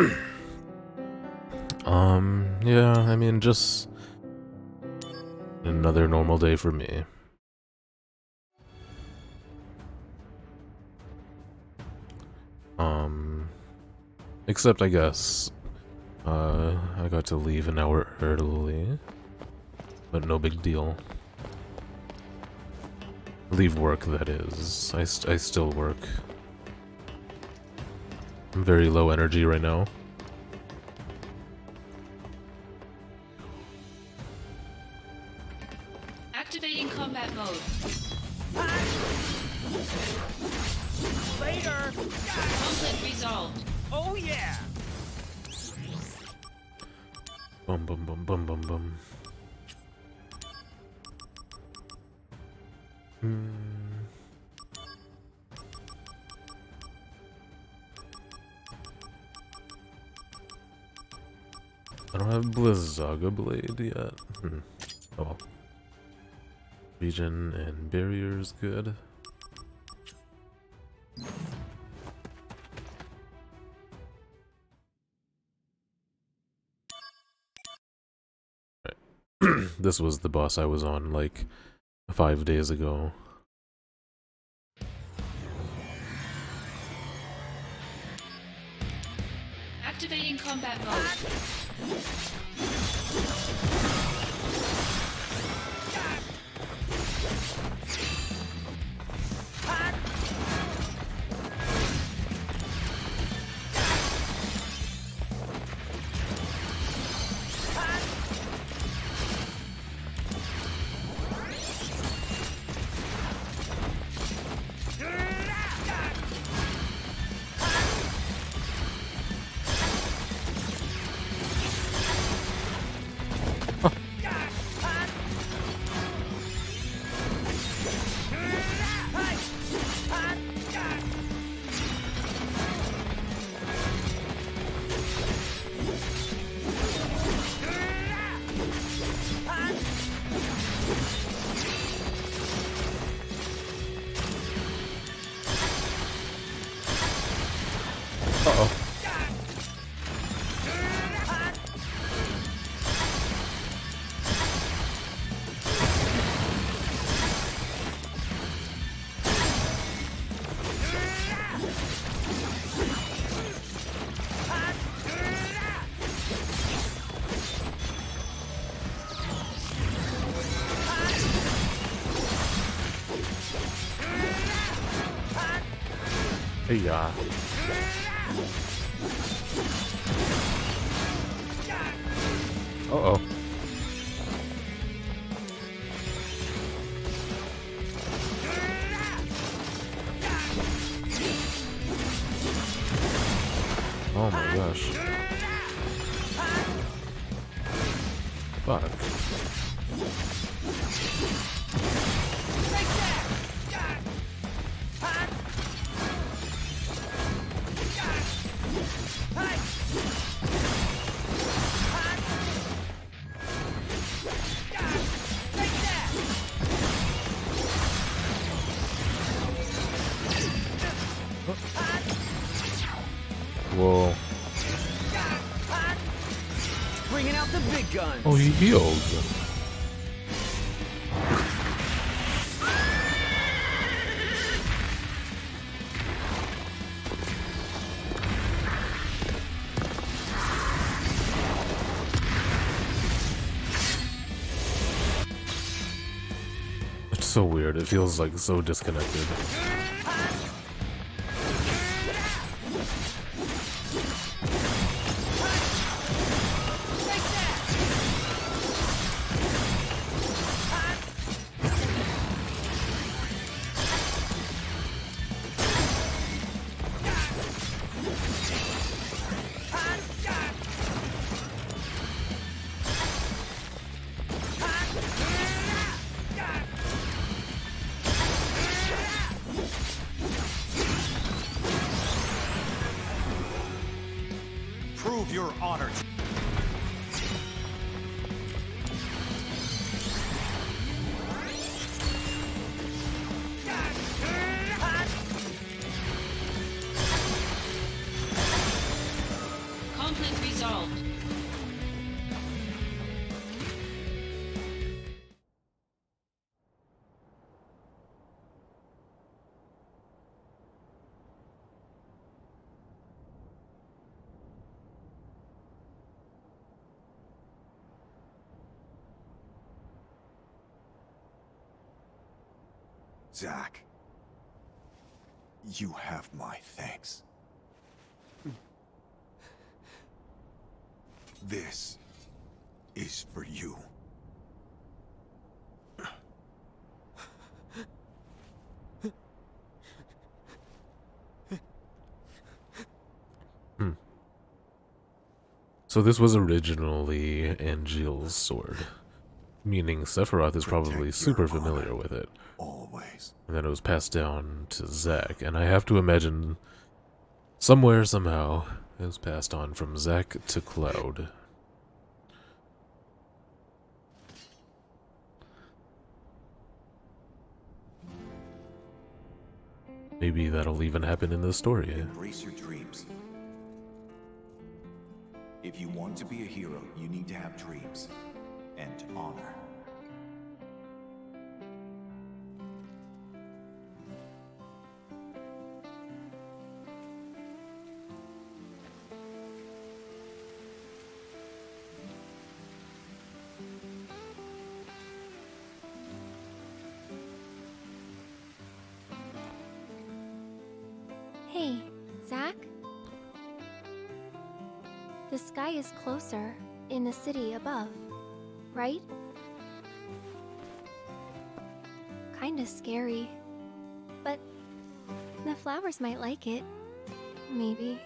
um, yeah, I mean, just another normal day for me. Um, except I guess, uh, I got to leave an hour early, but no big deal. Leave work, that is. I, st I still work. I'm very low energy right now. And barriers good. this was the boss I was on like five days ago. Uh-oh. Oh It's so weird. It feels like so disconnected. So this was originally Angeal's sword, meaning Sephiroth is probably super familiar with it. Always. And then it was passed down to Zack, and I have to imagine somewhere, somehow, it was passed on from Zack to Cloud. Maybe that'll even happen in this story. Embrace your dreams. If you want to be a hero, you need to have dreams and honor. Is closer in the city above, right? Kinda scary. But the flowers might like it. Maybe.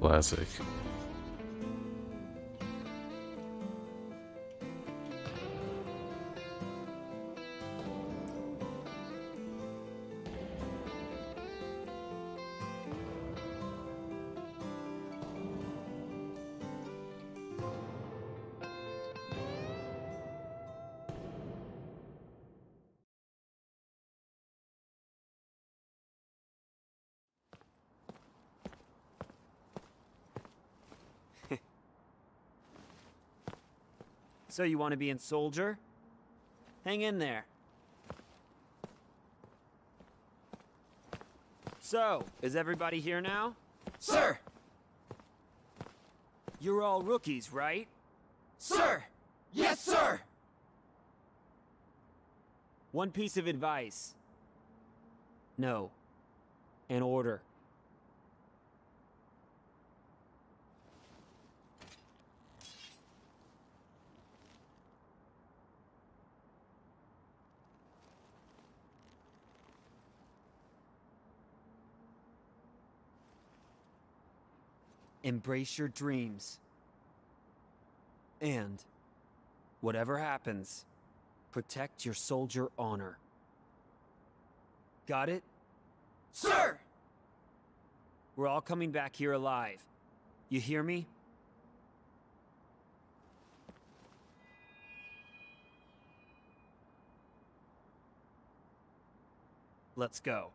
Classic. So you want to be in soldier? Hang in there. So, is everybody here now? Sir! You're all rookies, right? Sir! Yes, sir! One piece of advice. No. An order. Embrace your dreams. And, whatever happens, protect your soldier honor. Got it? Sir! We're all coming back here alive. You hear me? Let's go.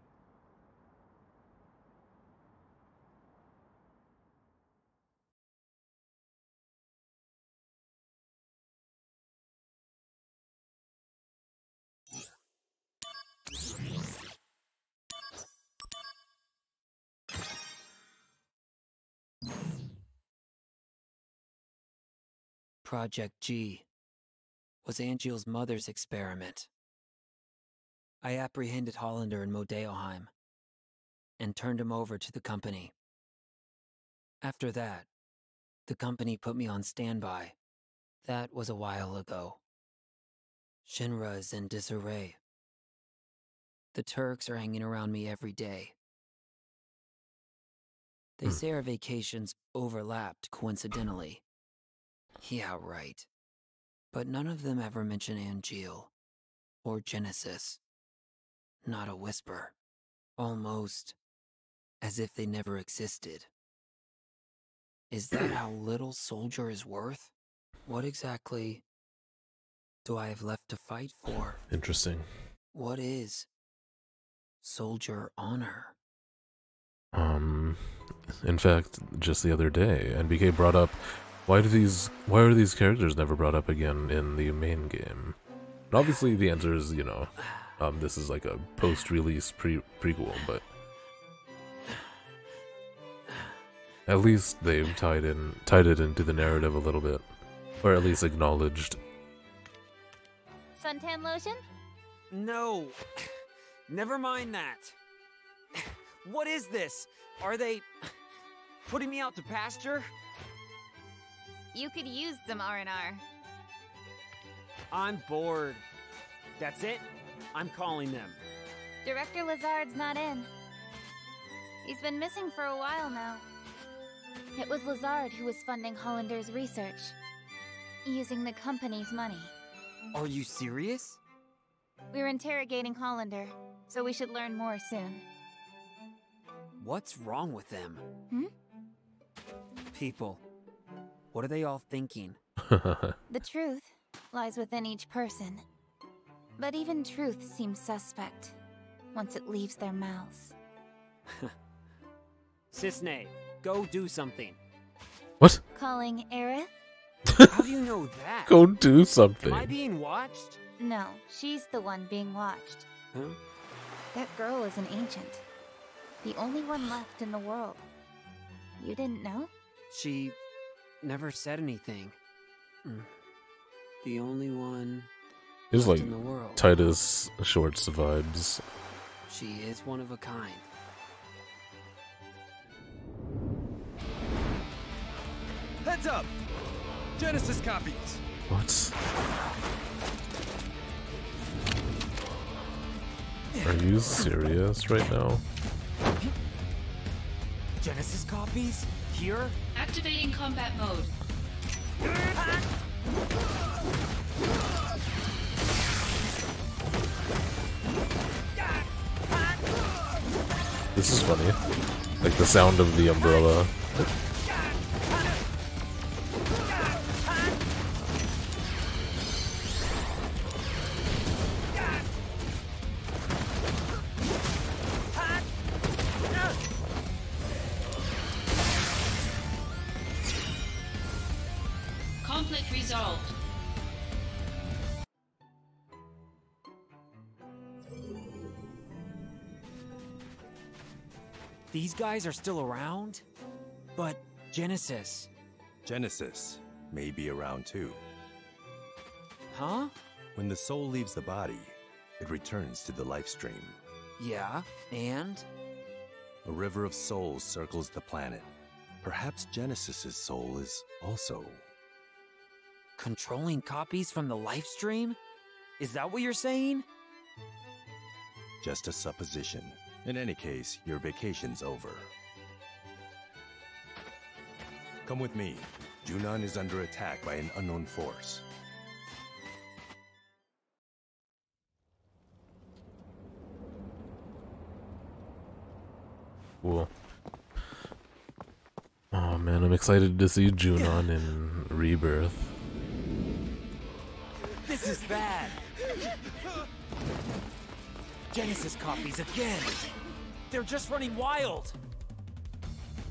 Project G was Angeal's mother's experiment. I apprehended Hollander in Modeoheim and turned him over to the company. After that, the company put me on standby. That was a while ago. Shinra is in disarray. The Turks are hanging around me every day. They Hmm. say our vacations overlapped coincidentally. Yeah, right. But none of them ever mention Angeal or Genesis. Not a whisper. Almost as if they never existed. Is that how little Soldier is worth? What exactly do I have left to fight for? Interesting. What is Soldier honor? Um, in fact, just the other day, NBK brought up why do these why are these characters never brought up again in the main game? And obviously, the answer is you know, um, this is like a post-release pre prequel, but at least they've tied in tied it into the narrative a little bit, or at least acknowledged. Suntan lotion? No! Never mind that. What is this? Are they putting me out to pasture? You could use some R&R. I'm bored. That's it? I'm calling them. Director Lazard's not in. He's been missing for a while now. It was Lazard who was funding Hollander's research, using the company's money. Are you serious? We're interrogating Hollander, so we should learn more soon. What's wrong with them? Hmm? People. What are they all thinking? The truth lies within each person. But even truth seems suspect once it leaves their mouths. Cissnei, go do something. what? Calling Aerith? How do you know that? Go do something. Am I being watched? No, she's the one being watched. Huh? That girl is an ancient. The only one left in the world. You didn't know? She never said anything. Mm. The only one It's left like in the world. Titus Shorts vibes. She is one of a kind. Heads up! Genesis copies! What? Are you serious right now? Genesis copies? Here? Activating combat mode. This is funny. Like the sound of the umbrella. Guys are still around? But Genesis, Genesis may be around too. huh? When the soul leaves the body, it returns to the life stream. Yeah, and? A river of souls circles the planet. Perhaps Genesis's soul is also. Controlling copies from the life stream? Is that what you're saying? Just a supposition. In any case, your vacation's over. Come with me. Junon is under attack by an unknown force. Cool. Oh man, I'm excited to see Junon in Rebirth. This is bad! Genesis copies again! They're just running wild!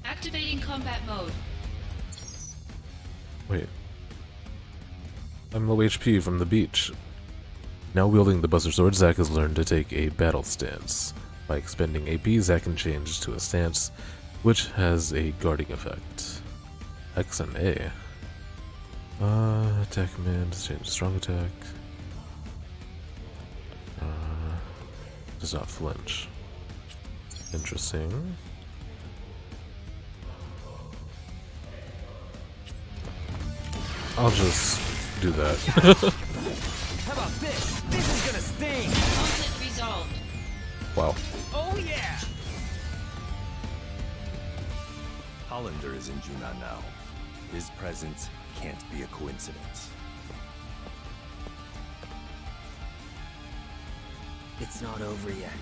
Activating combat mode. Wait. I'm low HP from the beach. Now wielding the Buster Sword, Zack has learned to take a battle stance. By expending AP, Zack can change to a stance, which has a guarding effect. X and A. Uh, attack command, change to strong attack. Uh, does not flinch. Interesting. I'll just do that. How about this? This is gonna sting! Conflict resolved. wow. Oh yeah! Hollander is in Junon now. His presence can't be a coincidence. It's not over yet,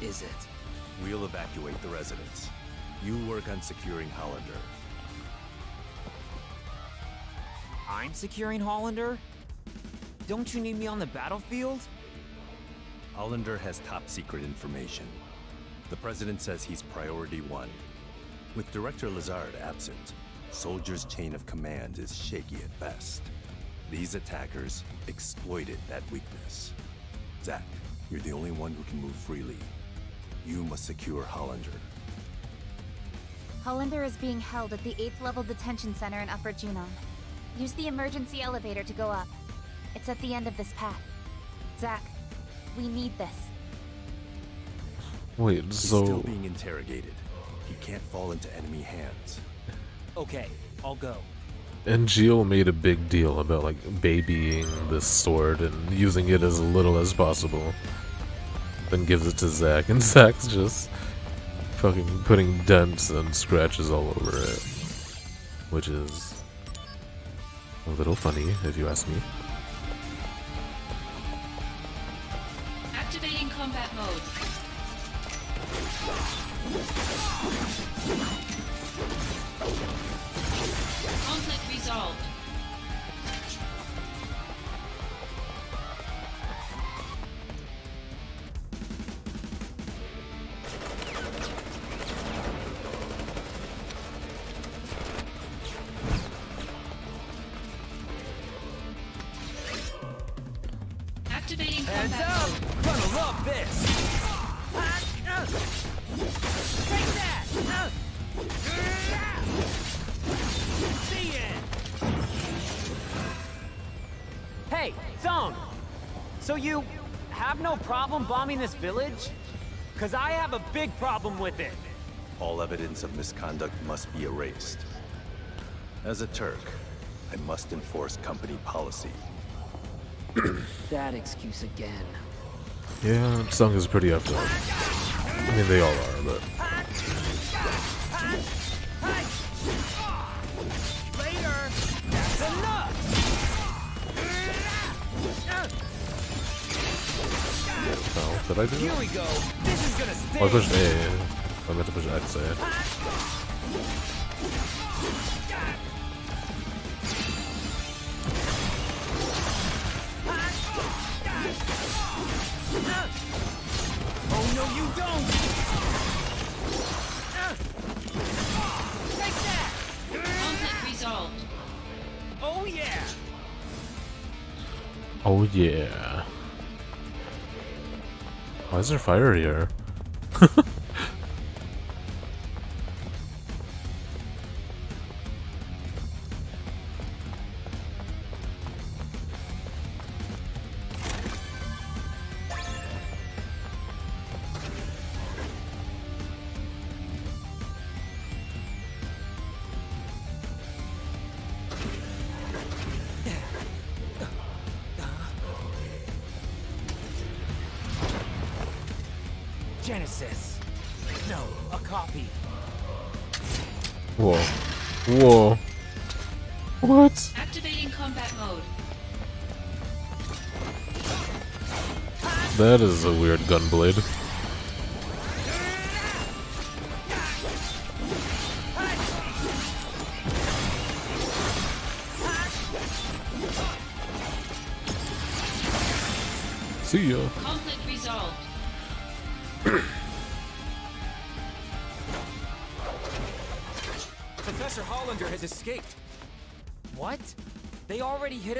is it? We'll evacuate the residents. You work on securing Hollander. I'm securing Hollander? Don't you need me on the battlefield? Hollander has top secret information. The President says he's priority one. With Director Lazard absent, Soldier's chain of command is shaky at best. These attackers exploited that weakness. Zack, you're the only one who can move freely. You must secure Hollander. Hollander is being held at the 8th level detention center in Upper Junon. Use the emergency elevator to go up. It's at the end of this path. Zack, we need this. Wait, He's so still being interrogated. He can't fall into enemy hands. Okay, I'll go. Angeal made a big deal about like babying this sword and using it as little as possible. Then gives it to Zack, and Zack's just fucking putting dents and scratches all over it. Which is a little funny, if you ask me. Problem with it. All evidence of misconduct must be erased. As a Turk, I must enforce company policy. That excuse again. Yeah, Sung is pretty up there. I mean, they all are, but Oh no, you don't! Take that! Conflict resolved. Oh yeah! Oh yeah. Why is there fire here? Genesis. No, a copy. Whoa. Whoa. What? Activating combat mode. That is a weird gunblade.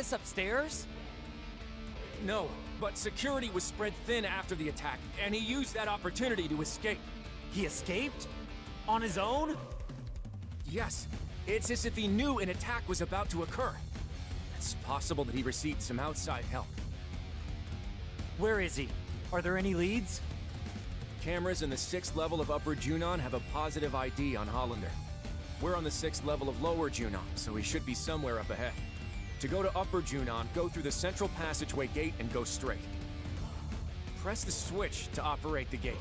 Us upstairs? No, but security was spread thin after the attack, and he used that opportunity to escape. He escaped? On his own? Yes, it's as if he knew an attack was about to occur. It's possible that he received some outside help. Where is he? Are there any leads? Cameras in the sixth level of Upper Junon have a positive ID on Hollander. We're on the sixth level of Lower Junon, so he should be somewhere up ahead. To go to Upper Junon, go through the central passageway gate and go straight. Press the switch to operate the gate.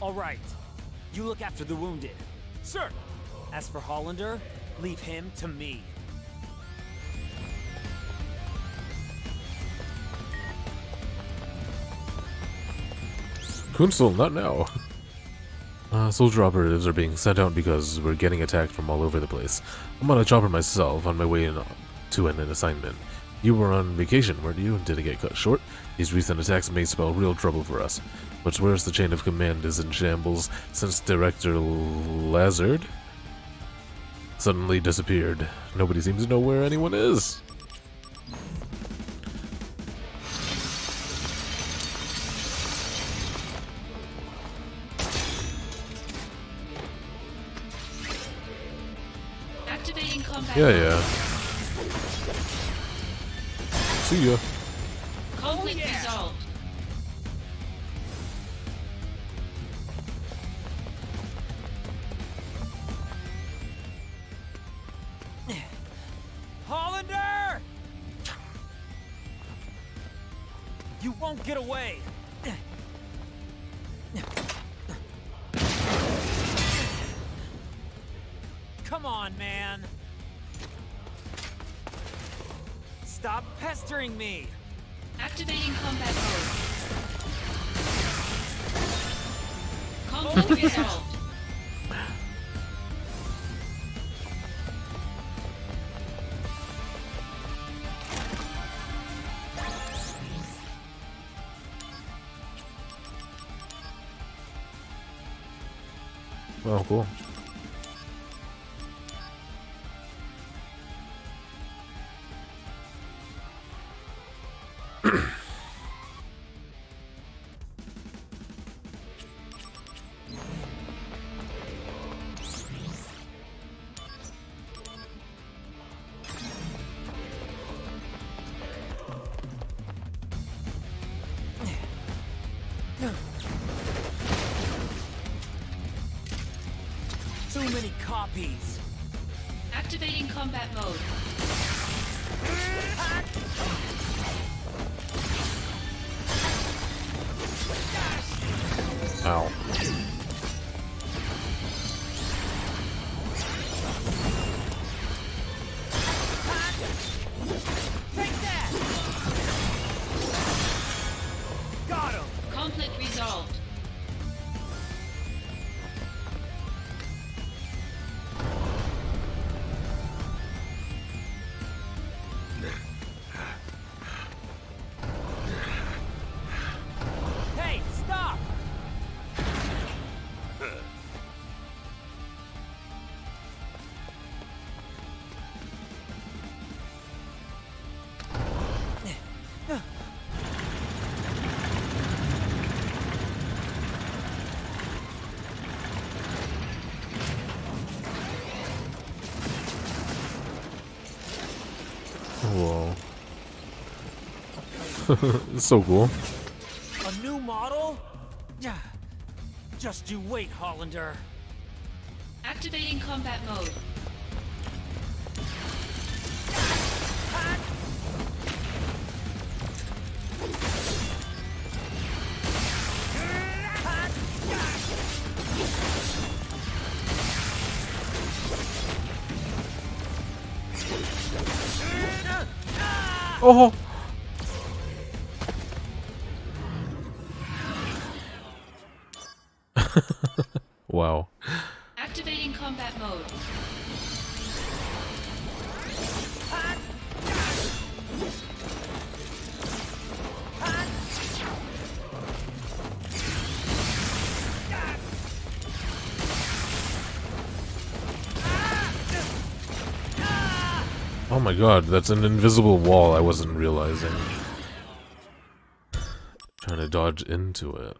All right. You look after the wounded. Sir! As for Hollander, leave him to me. Kunsel, not now. Uh, soldier operatives are being sent out because we're getting attacked from all over the place. I'm on a chopper myself, on my way in to an, assignment. You were on vacation, weren't you? Did it get cut short? These recent attacks may spell real trouble for us. But where's the chain of command is in shambles since Director Lazard suddenly disappeared. Nobody seems to know where anyone is. Yeah, yeah. See ya. Conflict resolved. Hollander! You won't get away! Stop me! Activating combat mode. Conflict resolved. Oh, cool. It's so cool. A new model? Yeah. Just you wait, Hollander. Activating combat mode. My god, that's an invisible wall I wasn't realizing. Trying to dodge into it.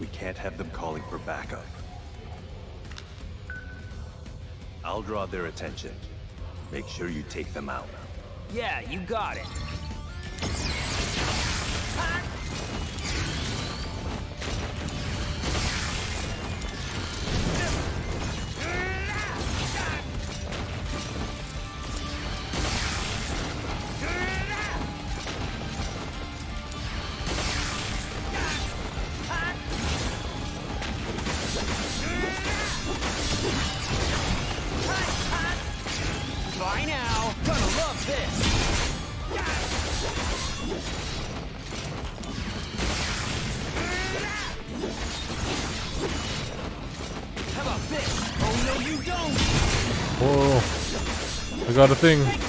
We can't have them calling for backup. I'll draw their attention. Make sure you take them out. Yeah, you got it. A thing.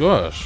Gosh.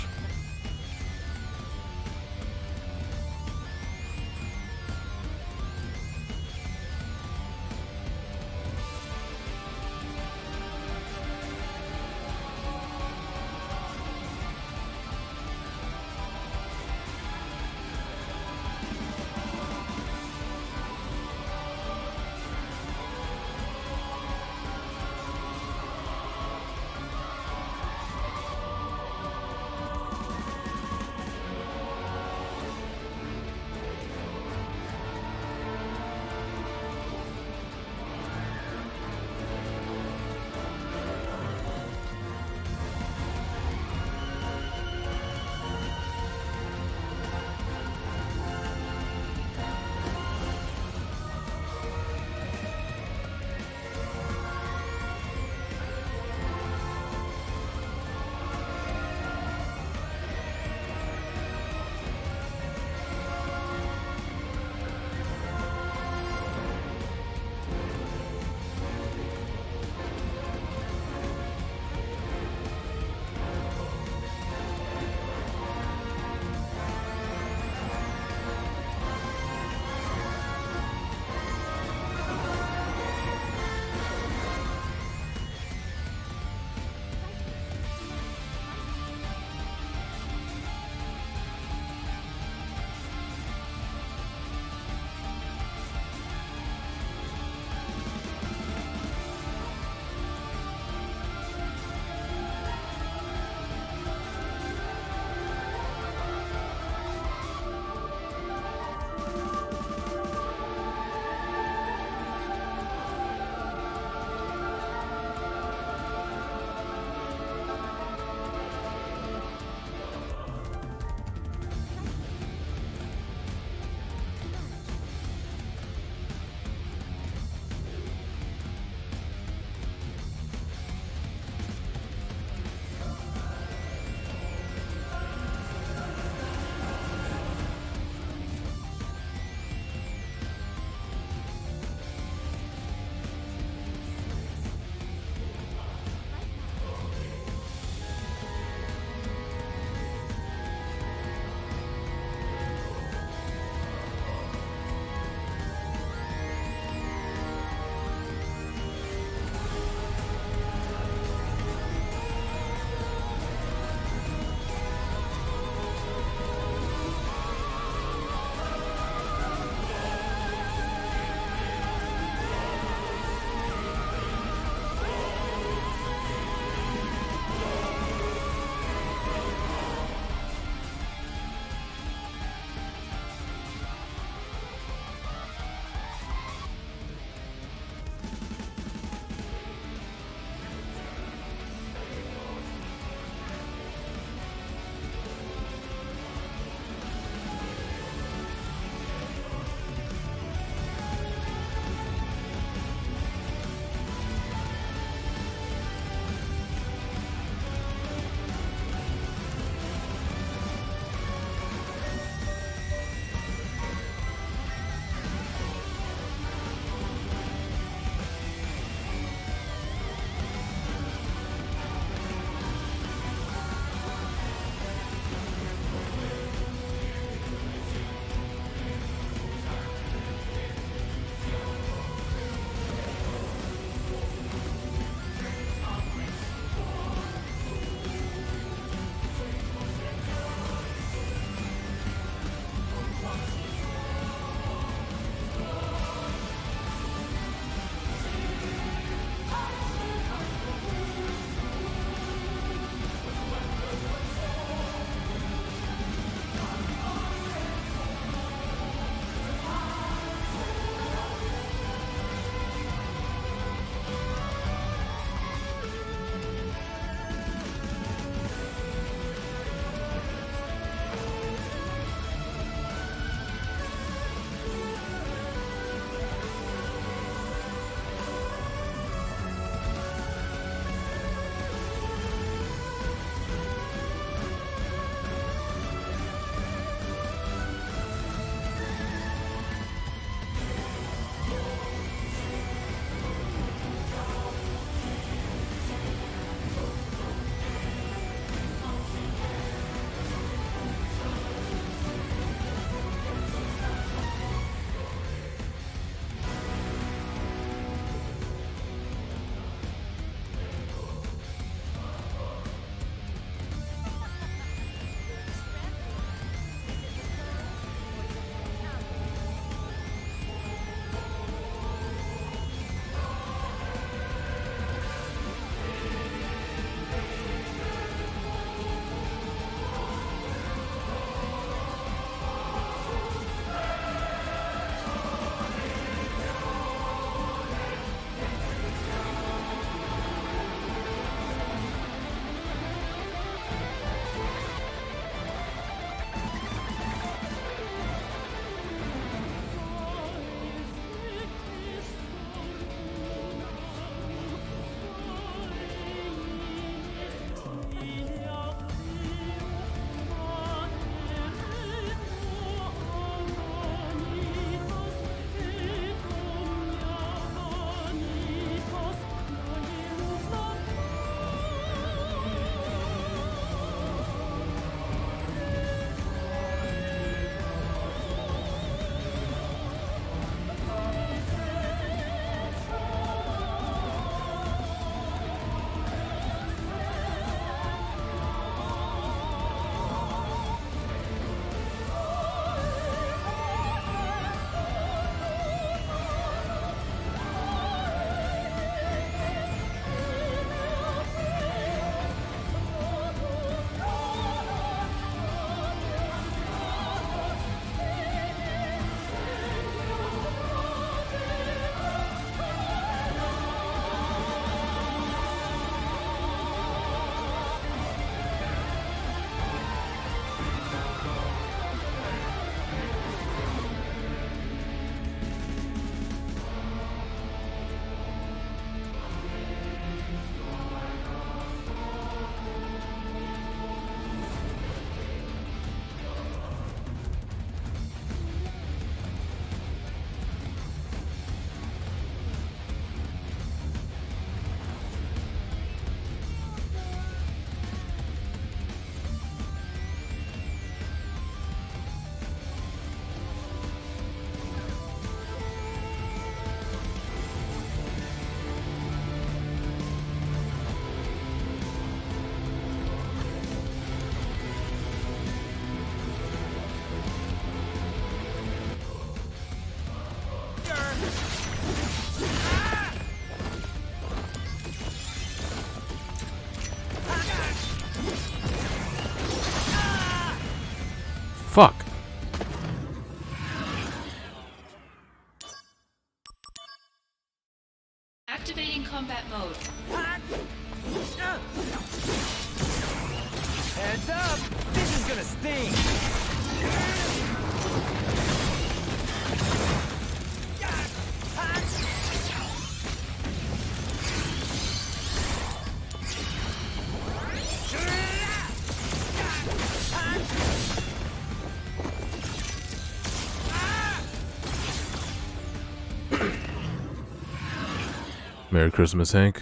Christmas, Hank.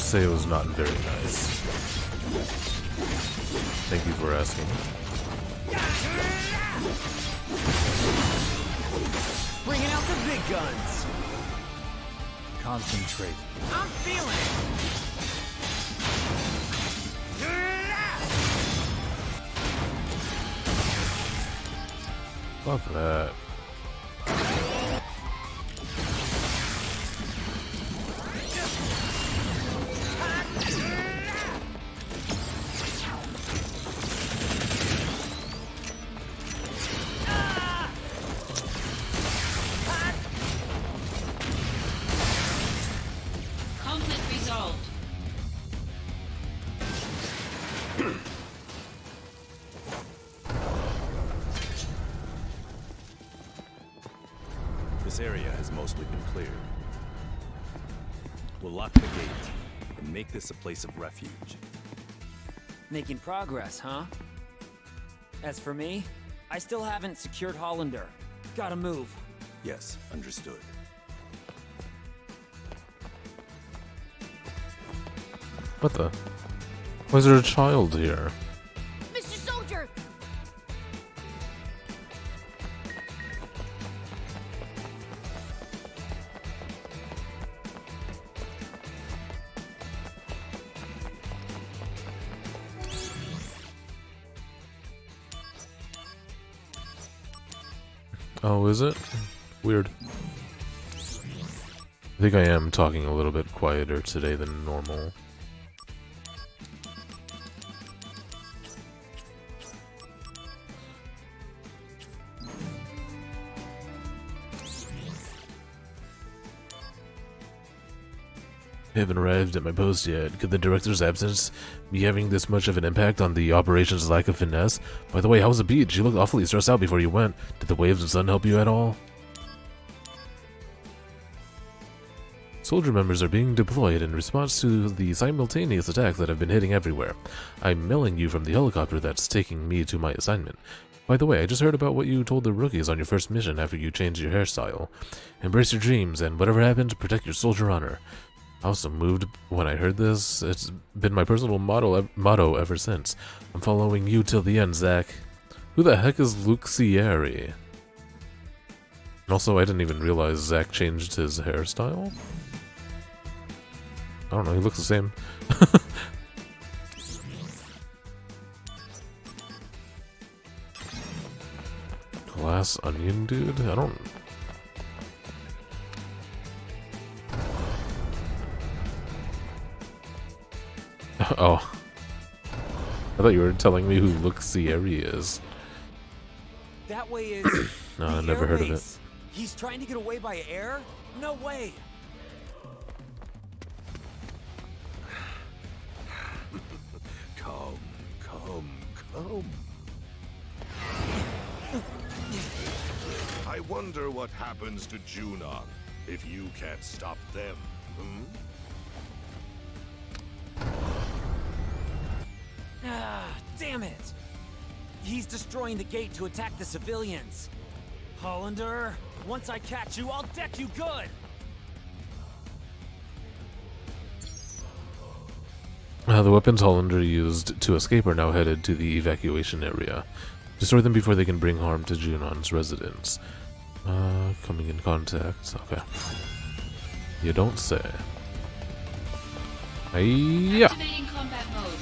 Would say it was not very nice. Thank you for asking. Bringing out the big guns! Concentrate. I'm feeling it! Fuck that. This a place of refuge. Making progress, huh? As for me, I still haven't secured Hollander. Gotta move. Yes, understood. What the? Why is there a child here? Weird. I think I am talking a little bit quieter today than normal. Haven't arrived at my post yet. Could the director's absence be having this much of an impact on the operation's lack of finesse? By the way, how was the beach? You looked awfully stressed out before you went. Did the waves and sun help you at all? Soldier members are being deployed in response to the simultaneous attacks that have been hitting everywhere. I'm mailing you from the helicopter that's taking me to my assignment. By the way, I just heard about what you told the rookies on your first mission after you changed your hairstyle. Embrace your dreams, and whatever happens, protect your soldier honor. I was so moved when I heard this. It's been my personal motto, motto ever since. I'm following you till the end, Zack. Who the heck is? And also, I didn't even realize Zack changed his hairstyle. I don't know, he looks the same. Glass onion dude? I don't... oh. I thought you were telling me who Luke Sierra is. That way is. No, I never heard of it. He's trying to get away by air? No way. Come, come, come. I wonder what happens to Junon if you can't stop them, hmm? Ah, damn it! He's destroying the gate to attack the civilians. Hollander, once I catch you, I'll deck you good! Uh, the weapons Hollander used to escape are now headed to the evacuation area. Destroy them before they can bring harm to Junon's residents. Uh, coming in contact. Okay. You don't say. Hiya! Activating combat mode.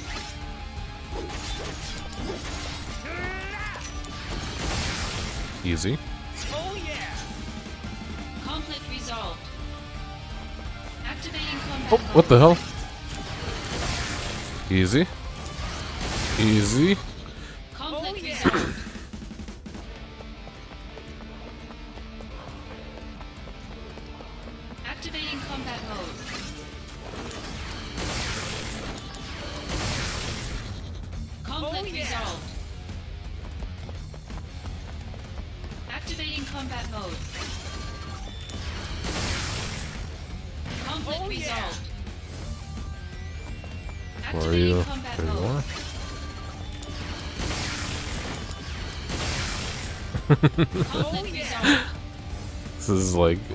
Easy. Oh yeah! Conflict resolved. Activating combat Oh, what the hell? Easy. Easy.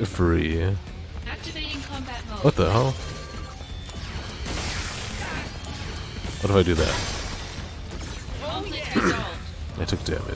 Free. Activating combat mode. What the hell? What if I do that? I took damage.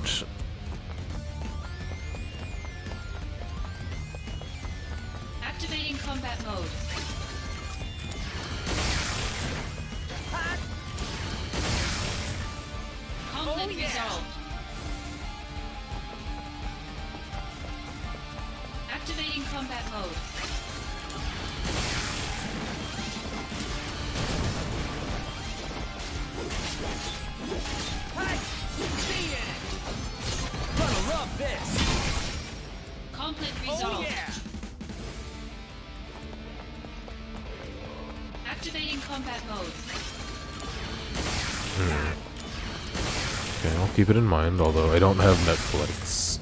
Keep it in mind, although I don't have Netflix.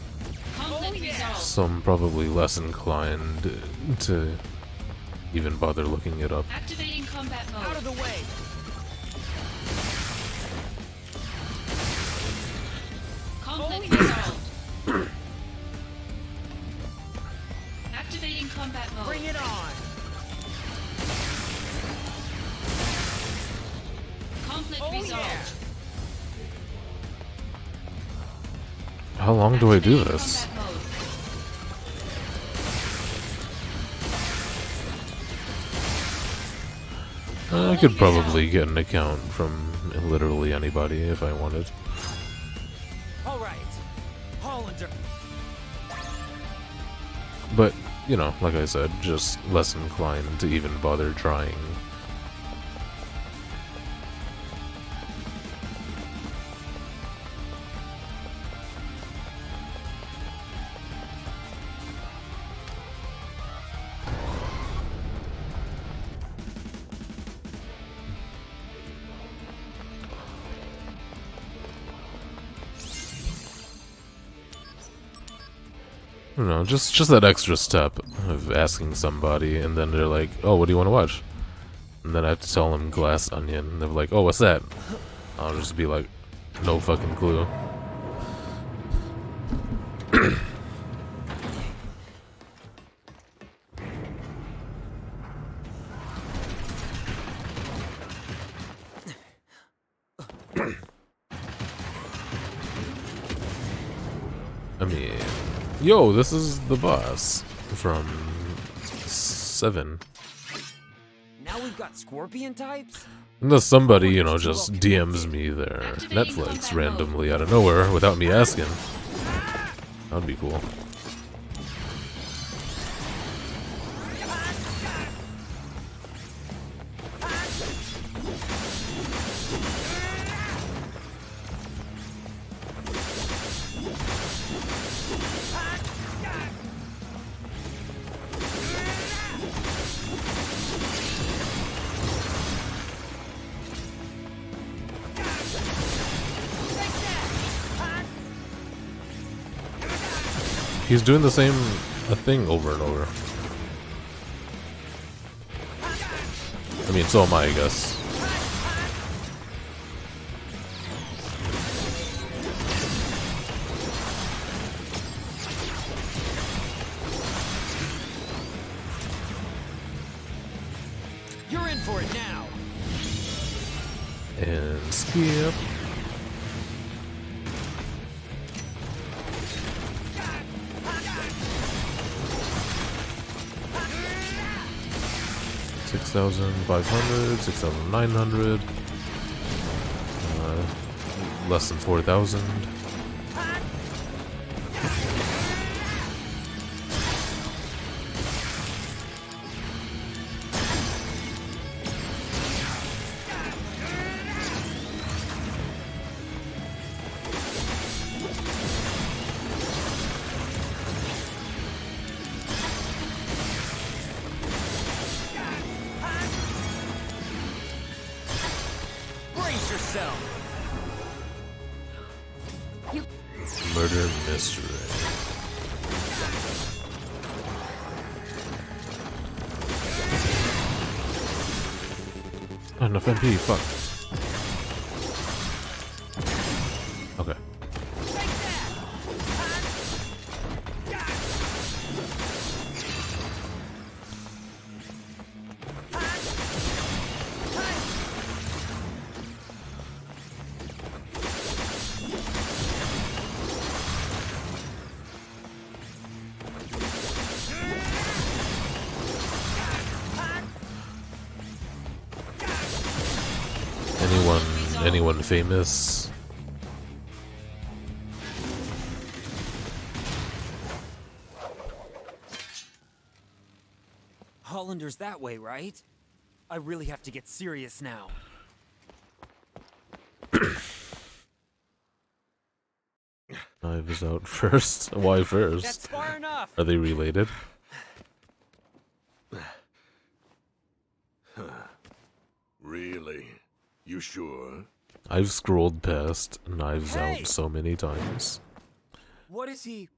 So I'm probably less inclined to even bother looking it up. Do I this? I could probably get an account from literally anybody if I wanted. Alright. Hollander. But, you know, like I said, just less inclined to even bother trying. Just just that extra step. of asking somebody, and then they're like, "Oh, what do you want to watch?" And then I have to tell them Glass Onion. And they're like, "Oh, what's that?" I'll just be like, "No fucking clue." I mean, yo, this is the boss from seven. Now we've got scorpion types? Unless somebody, you know, just DMs me their Netflix randomly out of nowhere without me asking. That'd be cool. He's doing the same uh, thing over and over. I mean, so am I, I guess. 6,500, 6,900, uh, less than 4,000. Enough MP, fuck. Famous? Hollander's that way, right? I really have to get serious now. Knives out first. Why first? That's far enough. Are they related? Really? You sure? I've scrolled past Knives Hey! Out so many times. What is he?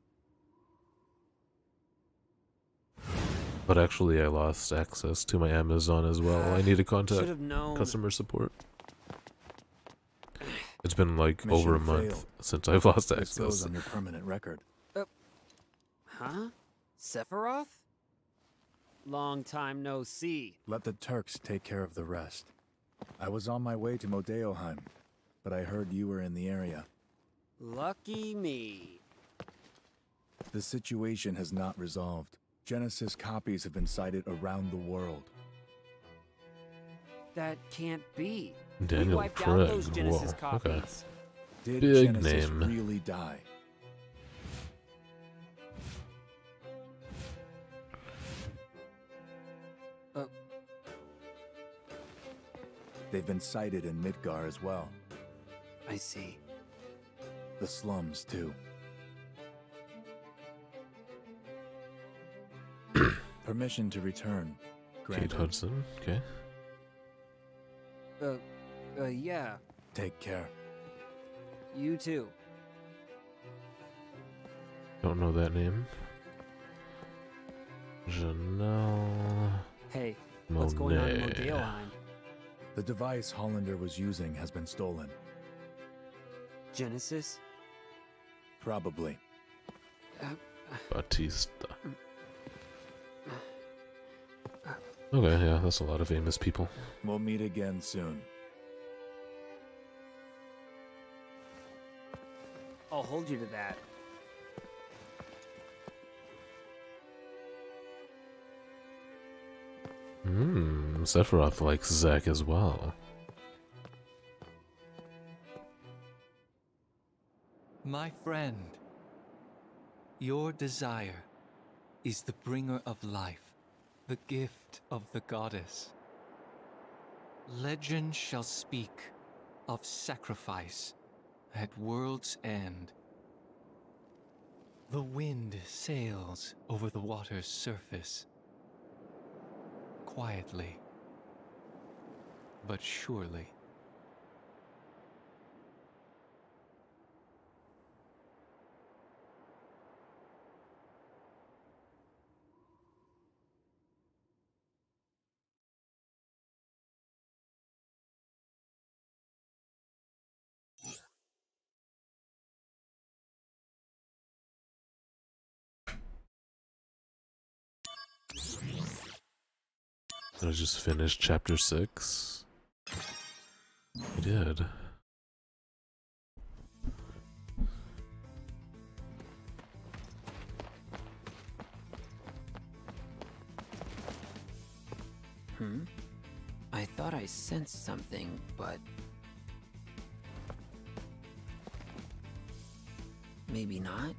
But actually, I lost access to my Amazon as well. I need to contact customer support. It's been like over a Mission month failed. since I've lost This goes access. on your permanent record. Uh, huh? Sephiroth? Long time no see. Let the Turks take care of the rest. I was on my way to Modeoheim, but I heard you were in the area. Lucky me. The situation has not resolved. Genesis copies have been sighted around the world. That can't be. Daniel we wiped Craig. out those Genesis Whoa, okay. copies. Did Big Genesis name. really die? Uh. They've been sighted in Midgar as well. I see. The slums, too. Permission to return. Granted. Kate Hudson. Okay. Uh, uh, yeah. Take care. You too. Don't know that name. Janelle. Hey, what's going on in Monet. Modeoheim? The device Hollander was using has been stolen. Genesis? Probably. Uh, Batista. Uh, uh, okay, yeah, that's a lot of famous people. We'll meet again soon. I'll hold you to that. Hmm, Sephiroth likes Zack as well. My friend, your desire is the bringer of life, the gift of the goddess. Legend shall speak of sacrifice at world's end. The wind sails over the water's surface, quietly, but surely. I just finished chapter 6. I did. Hmm? I thought I sensed something, but. Maybe not?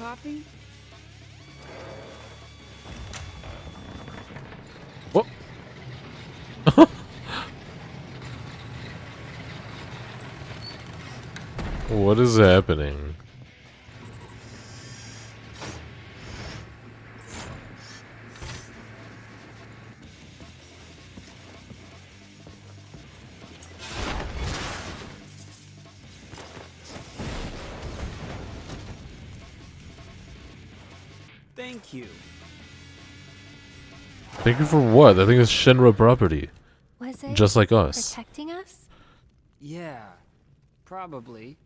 Copy? What? what is happening? Thank you for what? I think it's Shinra property. Was it Just like us. protecting us? Yeah, probably.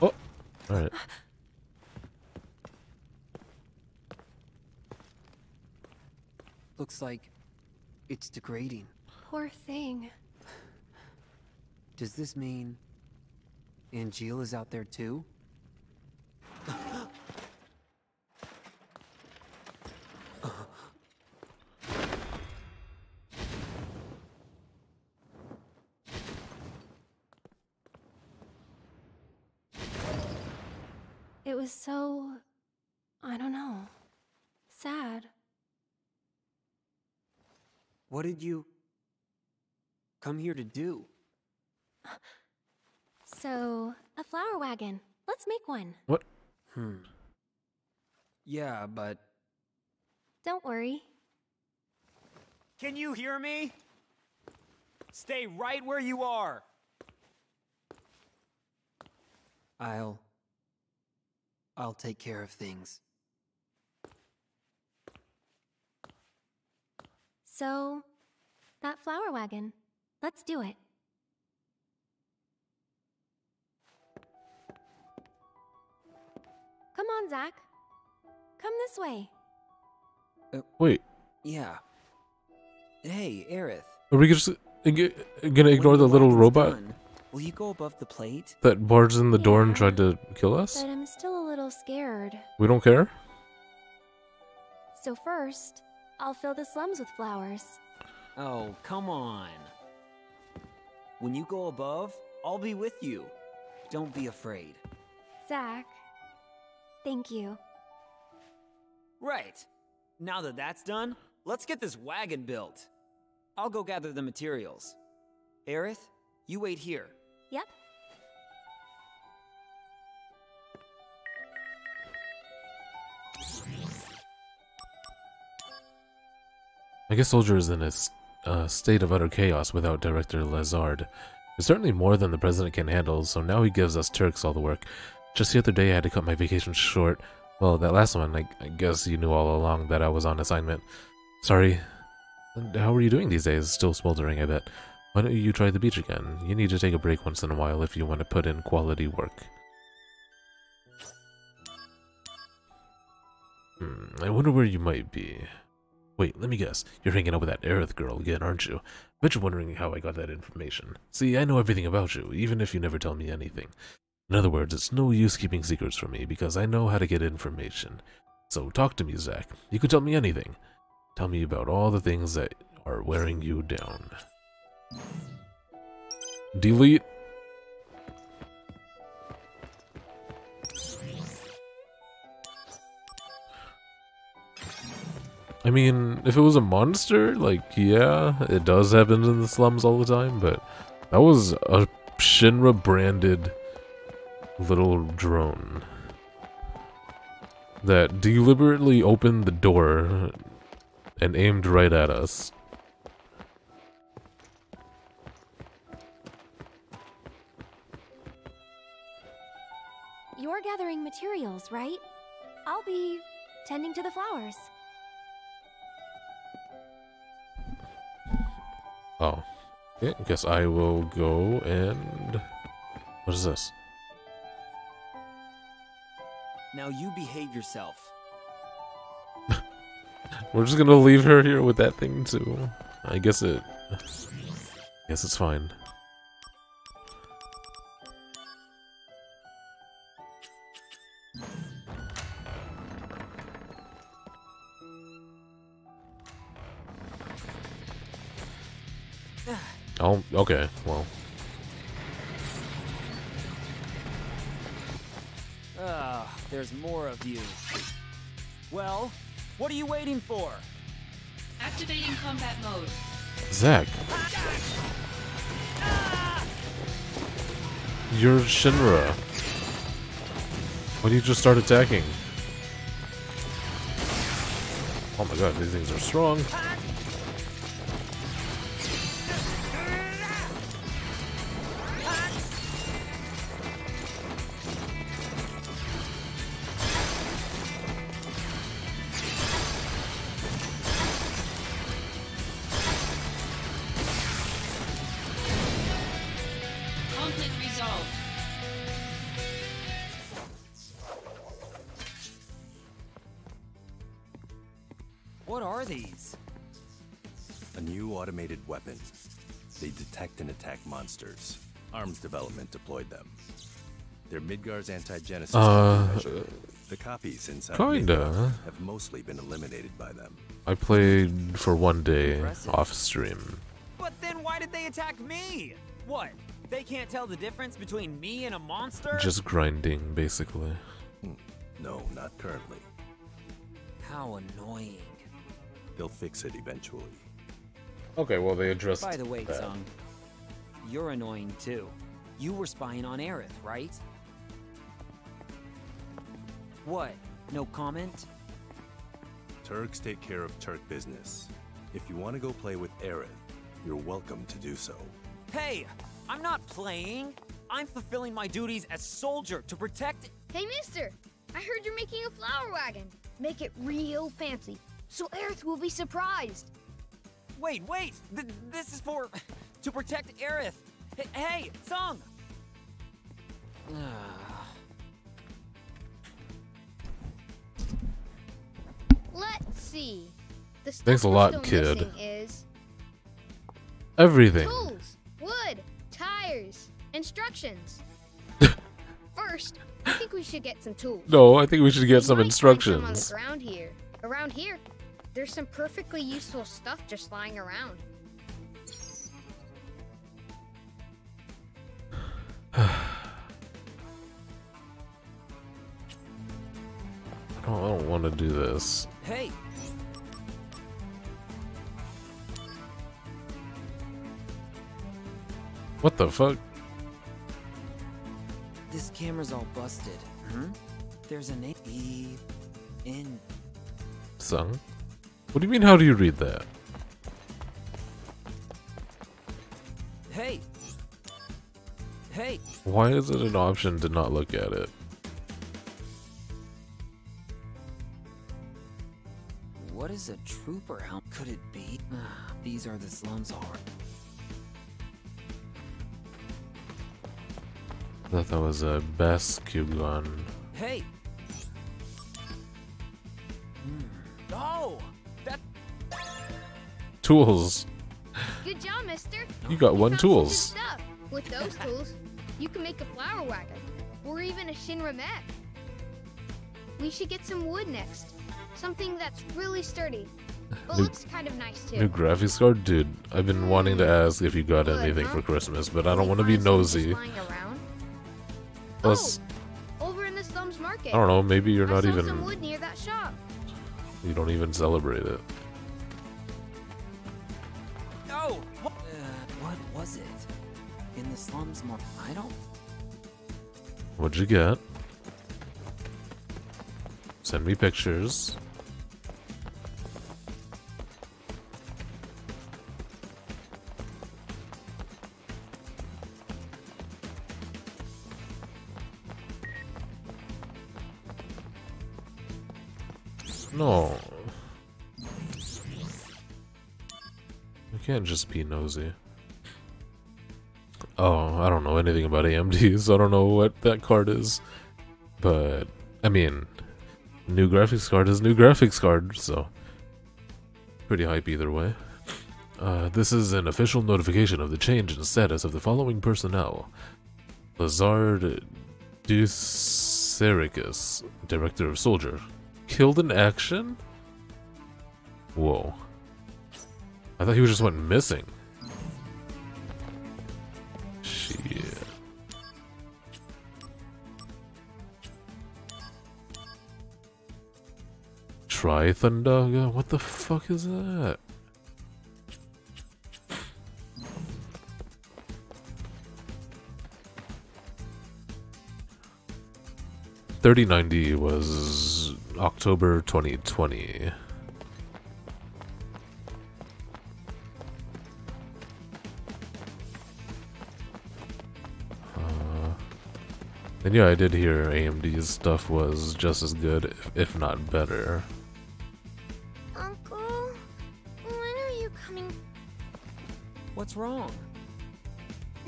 Oh, alright. Looks like it's degrading. Poor thing. Does this mean Angeal is out there too? It was so. I don't know. Sad. What did you come here to do? So, a flower wagon. Let's make one. What? Hmm. Yeah, but Don't worry. Can you hear me? Stay right where you are. I'll. I'll take care of things. So, that flower wagon. Let's do it. Come on, Zack. Come this way. Wait, Yeah. Hey, Aerith. are we just uh, gonna ignore the little robot Done. Will you go above the plate? that barged in the door and tried to kill us? But I'm still a little scared. We don't care? So first, I'll fill the slums with flowers. Oh, come on. When you go above, I'll be with you. Don't be afraid. Zack, thank you. Right. Now that that's done, let's get this wagon built. I'll go gather the materials. Aerith, you wait here. Yep. I guess Soldier is in a state of utter chaos without Director Lazard. It's certainly more than the President can handle, so now he gives us Turks all the work. Just the other day I had to cut my vacation short. Well, that last one, I, I guess you knew all along that I was on assignment. Sorry. How are you doing these days? Still smoldering, I bet. Why don't you try the beach again? You need to take a break once in a while if you want to put in quality work. Hmm, I wonder where you might be. Wait, let me guess. You're hanging out with that Aerith girl again, aren't you? Bet you're wondering how I got that information. See, I know everything about you, even if you never tell me anything. In other words, it's no use keeping secrets from me, because I know how to get information. So talk to me, Zack. You can tell me anything. Tell me about all the things that are wearing you down. Delete. I mean, if it was a monster, like, yeah, it does happen in the slums all the time, but that was a Shinra branded little drone that deliberately opened the door and aimed right at us. You're gathering materials, right? I'll be tending to the flowers. Oh. Okay, I guess I will go and... What is this? Now you behave yourself. We're just gonna leave her here with that thing too. I guess it... I guess it's fine. Oh, okay, well. Ah, there's more of you. Well, what are you waiting for? Activating combat mode. Zack. You're Shinra. Why do you just start attacking? Oh my god, these things are strong. Monsters. Arms development deployed them. They're Midgar's anti-genesis Uh, countermeasure. The copies inside kinda. Have mostly been eliminated by them. I played for one day Impressive. off stream. But then why did they attack me? What? They can't tell the difference between me and a monster? Just grinding, basically. No, not currently. How annoying. They'll fix it eventually. Okay, well they addressed By the way, that. Tseng, you're annoying too. You were spying on Aerith, right? What? No comment? Turks take care of Turk business. If you want to go play with Aerith, you're welcome to do so. Hey, I'm not playing. I'm fulfilling my duties as soldier to protect. Hey, mister! I heard you're making a flower wagon. Make it real fancy, so Aerith will be surprised. Wait, wait! Th- this is for. To protect Aerith! H- hey, Tseng! Let's see. The stuff Thanks a we're lot, still kid. missing Is Everything. tools, wood, tires, instructions. First, I think we should get some tools. No, I think we should get some might find some on the instructions. ground here. Around here, there's some perfectly useful stuff just lying around. I don't want to do this. Hey! What the fuck? This camera's all busted. Hmm? There's an A in. Sung? What do you mean, how do you read that? Hey! Hey! Why is it an option to not look at it? What is a trooper helmet? Could it be? These are the slums, alright. I thought that was a best cube gun. Hey! Hmm. No! That. Tools. Good job, mister. You got one found some good tools. With those tools, you can make a flower wagon, or even a Shinra mech. We should get some wood next. Something that's really sturdy, but New- looks kind of nice too. New graphics card? Dude, I've been wanting to ask if you got Good, anything huh? for Christmas, but I don't want to be nosy. Plus, oh, Over in the slums market. I don't know, maybe you're I not even. some wood near that shop. You don't even celebrate it. What'd you get? Send me pictures. No. You can't just be nosy. Oh, I don't know anything about AMDs. I don't know what that card is. But, I mean, new graphics card is new graphics card, so pretty hype either way. Uh, this is an official notification of the change in status of the following personnel. Lazard Deusericus, Director of Soldier. Killed in action? Whoa. I thought he was just went missing. Try Thundaga? What the fuck is that? Thirty ninety was October twenty twenty. Uh, and yeah, I did hear AMD's stuff was just as good, if, if not better. What's wrong?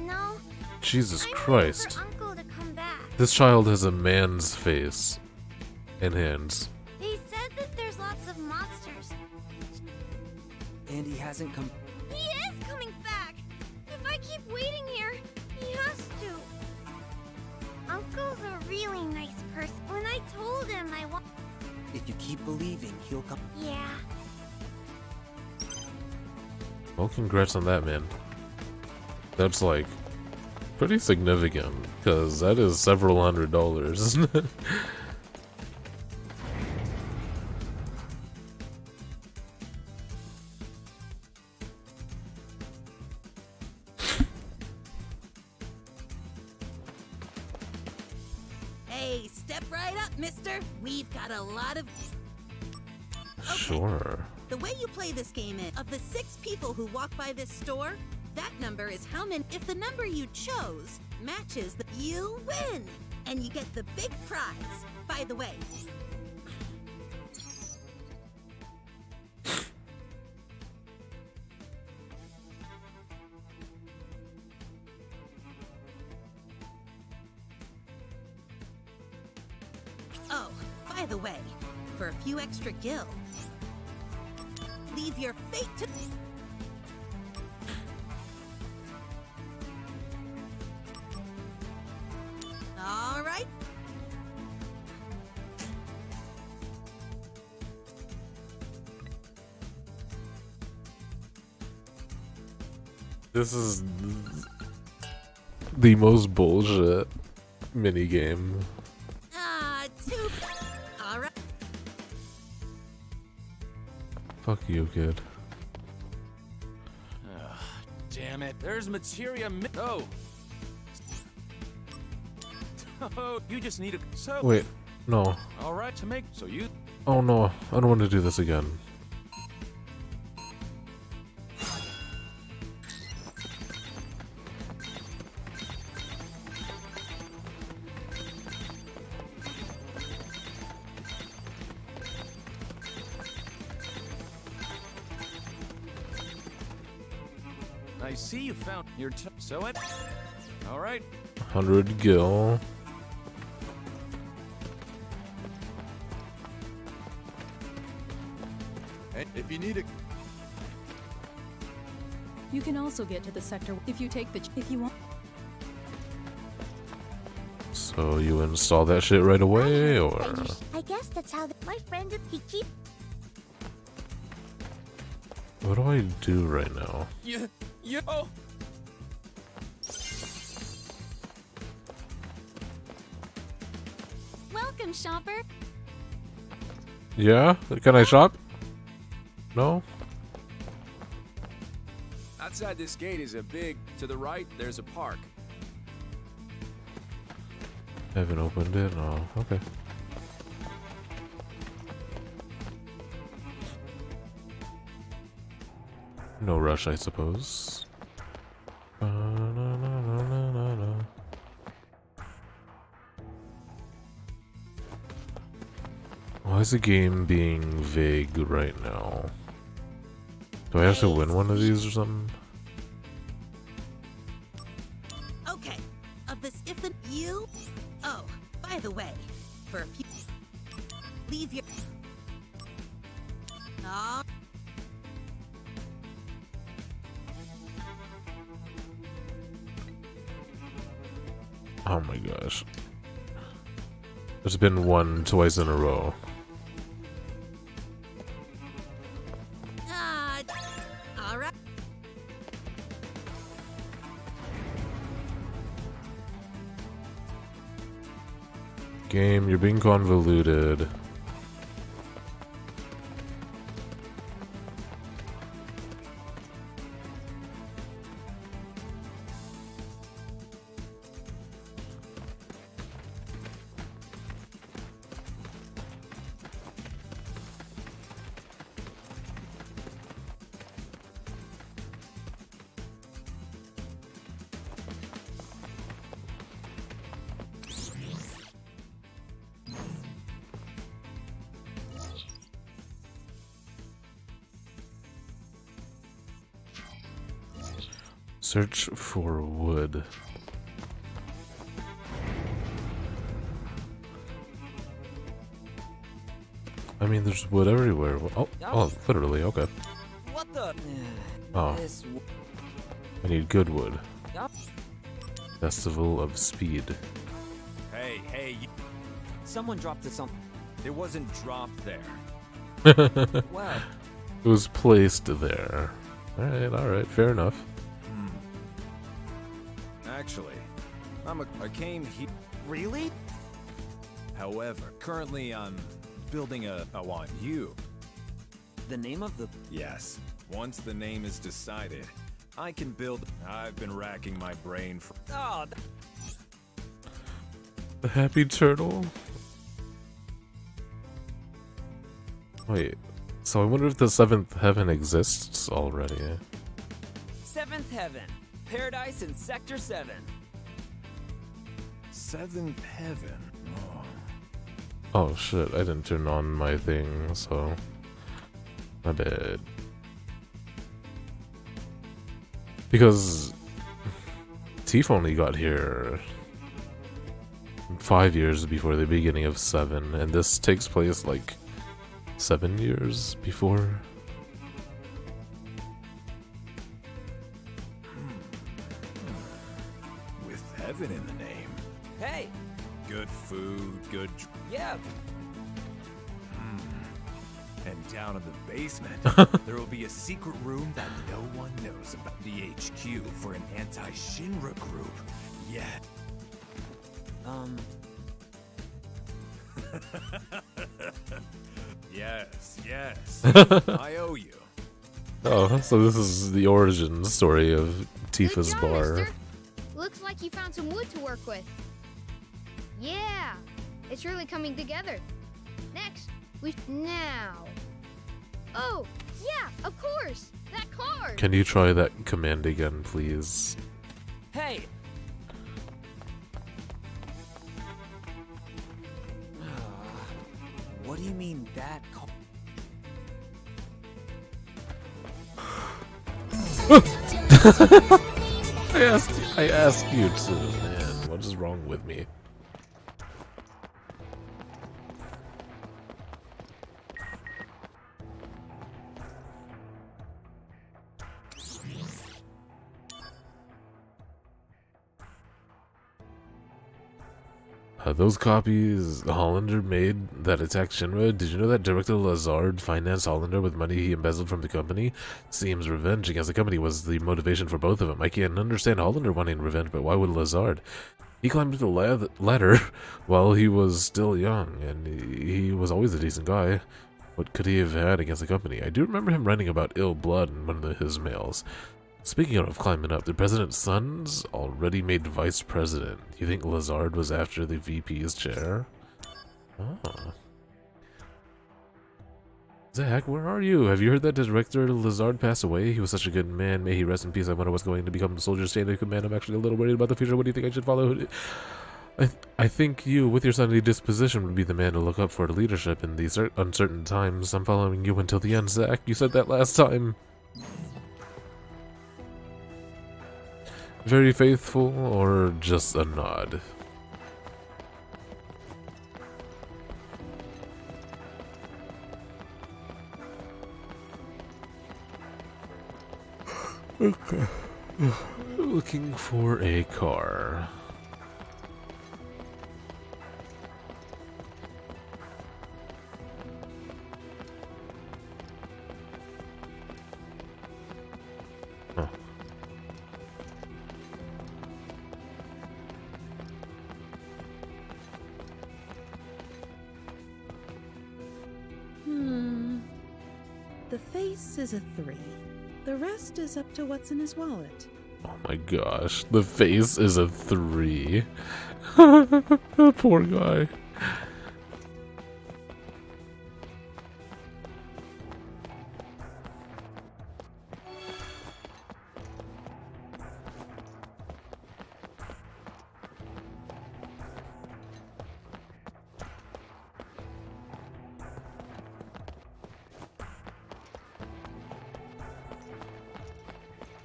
No, Jesus I'm Christ. for Uncle to come back. This child has a man's face and hands. They said that there's lots of monsters. And he hasn't come. He is coming back. If I keep waiting here, he has to. Uncle's a really nice person. When I told him I want, If you keep believing, he'll come. yeah. Well, congrats on that, man. That's like pretty significant because that is several hundred dollars, store, that number is how many. If the number you chose matches, the, you win, and you get the big prize. By the way, oh, by the way, for a few extra gil, leave your fate to. This is the most bullshit minigame. Uh, too... Fuck you, kid. Oh, damn it. There's materia. oh. Oh, you just need a. So Wait, no. All right, to make so you. Oh no, I don't want to do this again. You found your t so it. All right. 100 gil. Hey, if you need a You can also get to the sector if you take the ch- if you want. So you install that shit right away, or I guess that's how the, my friend he keep what do I do right now? Yeah, yeah. Oh. Welcome, shopper. Yeah, can I shop? No. Outside this gate is a big. To the right, there's a park. Haven't opened it. No. Okay. No rush, I suppose. Ba-na-na-na-na-na-na. Why is the game being vague right now? Do I have to win one of these or something? Okay, of this, if the you. Oh, by the way, for a few. Leave your. Oh, Oh my gosh. There's been one twice in a row. Being convoluted. Search for wood. I mean, there's wood everywhere. Oh, oh, literally, okay. What the? Oh, This w- I need good wood. Festival of Speed. Hey, hey. Someone dropped it some. It wasn't dropped there. Well, It was placed there. Alright, alright, fair enough. Came here. really? However, currently I'm building a. I want you. The name of the. Yes. Once the name is decided, I can build. I've been racking my brain for. Oh, The Happy Turtle? Wait, so I wonder if the seventh heaven exists already. Eh? Seventh Heaven, Paradise in Sector Seven. Seventh heaven. Oh. Oh shit, I didn't turn on my thing, so. My bad. Because. Tifa only got here. Five years before the beginning of seven, and this takes place like. Seven years before. And down in the basement, there will be a secret room that no one knows about. The HQ for an anti-Shinra group. Yeah. um, yes, yes. I owe you. Oh, so this is the origin story of Tifa's job, bar. mister. Looks like you found some wood to work with. Yeah, it's really coming together. Next, now. Oh, yeah, of course, that card. Can you try that command again, please? Hey! what do you mean that call? I asked, I asked you to, man. What is wrong with me? Uh, those copies Hollander made that attacked Shinra, did you know that Director Lazard financed Hollander with money he embezzled from the company? Seems revenge against the company was the motivation for both of them. I can understand Hollander wanting revenge, but why would Lazard? He climbed the la- ladder while he was still young, and he was always a decent guy. What could he have had against the company? I do remember him writing about ill blood in one of his mails. Speaking of climbing up, the president's son's already made vice president. You think Lazard was after the VP's chair? Oh. Zack, where are you? Have you heard that director Lazard passed away? He was such a good man. May he rest in peace. I wonder what's going to become the soldier's chain of command. I'm actually a little worried about the future. What do you think I should follow? I, th I think you, with your sunny disposition, would be the man to look up for leadership in these uncertain times. I'm following you until the end, Zack. You said that last time. Very faithful, or just a nod? Okay. Looking for a car. Hmm. The face is a three. The rest is up to what's in his wallet. Oh my gosh, the face is a three. Poor guy.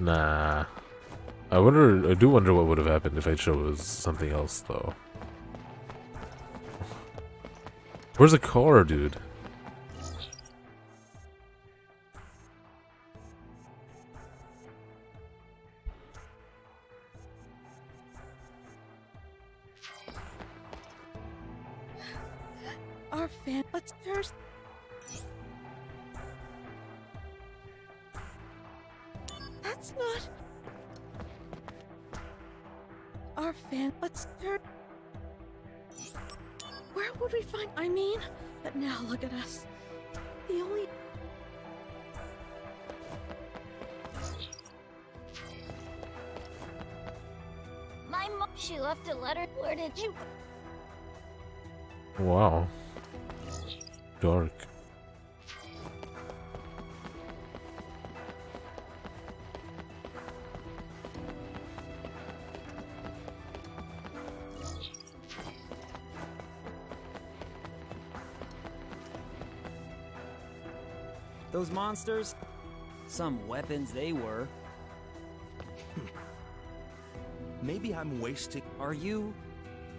Nah. I wonder. I do wonder what would have happened if I chose something else, though. Where's the car, dude? Monsters? Some weapons they were. Maybe I'm wasting. Are you?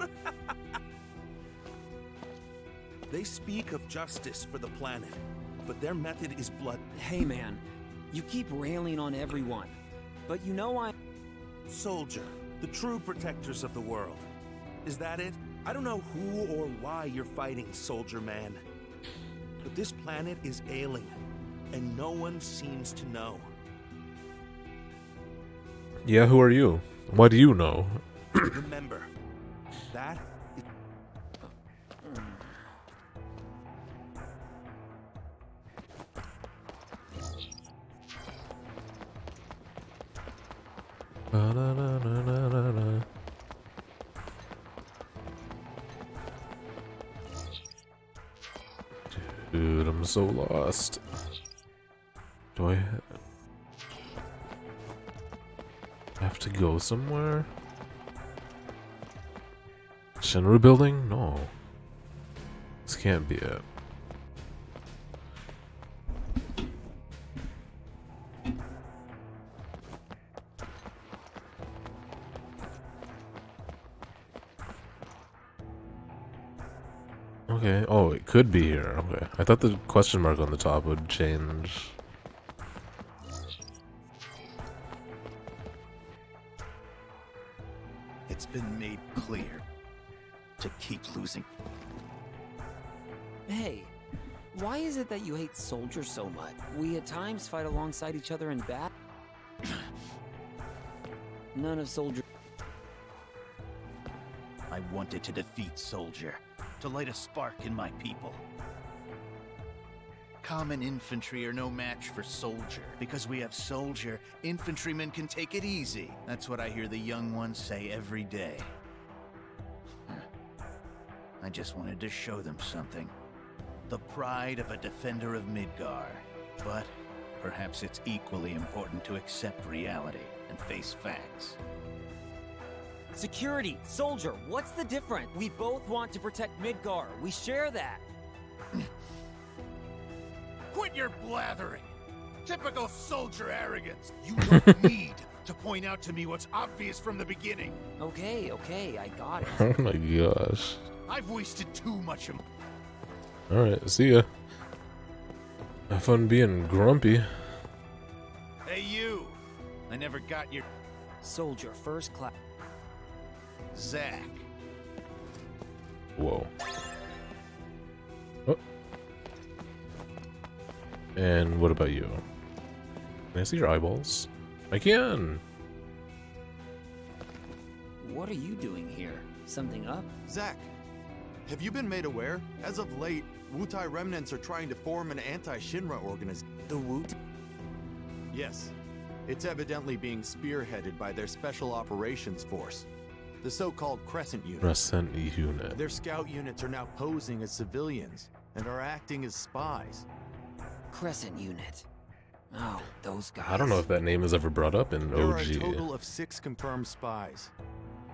They speak of justice for the planet, but their method is blood. Hey man, you keep railing on everyone. But you know I. Soldier, the true protectors of the world. Is that it? I don't know who or why you're fighting, Soldier Man. But this planet is ailing, and no one seems to know. Yeah, who are you? What do you know? Remember, somewhere? Shinra building? No. This can't be it. Okay. Oh, it could be here. Okay. I thought the question mark on the top would change. That you hate soldiers so much? We at times fight alongside each other in battle. None of soldier. I wanted to defeat Soldier, to light a spark in my people. Common infantry are no match for Soldier. Because we have Soldier, infantrymen can take it easy. That's what I hear the young ones say every day. Hmm. I just wanted to show them something. The pride of a defender of Midgar. But perhaps it's equally important to accept reality and face facts. Security, soldier, what's the difference? We both want to protect Midgar. We share that. Quit your blathering! Typical soldier arrogance! You don't need to point out to me what's obvious from the beginning. Okay, okay, I got it. Oh my gosh. I've wasted too much of Alright, see ya. Have fun being grumpy. Hey, you! I never got your. Soldier, first class. Zack. Whoa. Oh. And what about you? Can I see your eyeballs? I can! What are you doing here? Something up? Zack, have you been made aware? As of late, Wutai remnants are trying to form an anti-Shinra organization. The Wu? Yes. It's evidently being spearheaded by their Special Operations Force, the so-called Crescent Unit. Crescent unit. Their scout units are now posing as civilians and are acting as spies. Crescent Unit. Oh, those guys. I don't know if that name is ever brought up in There are a OG. total of six confirmed spies.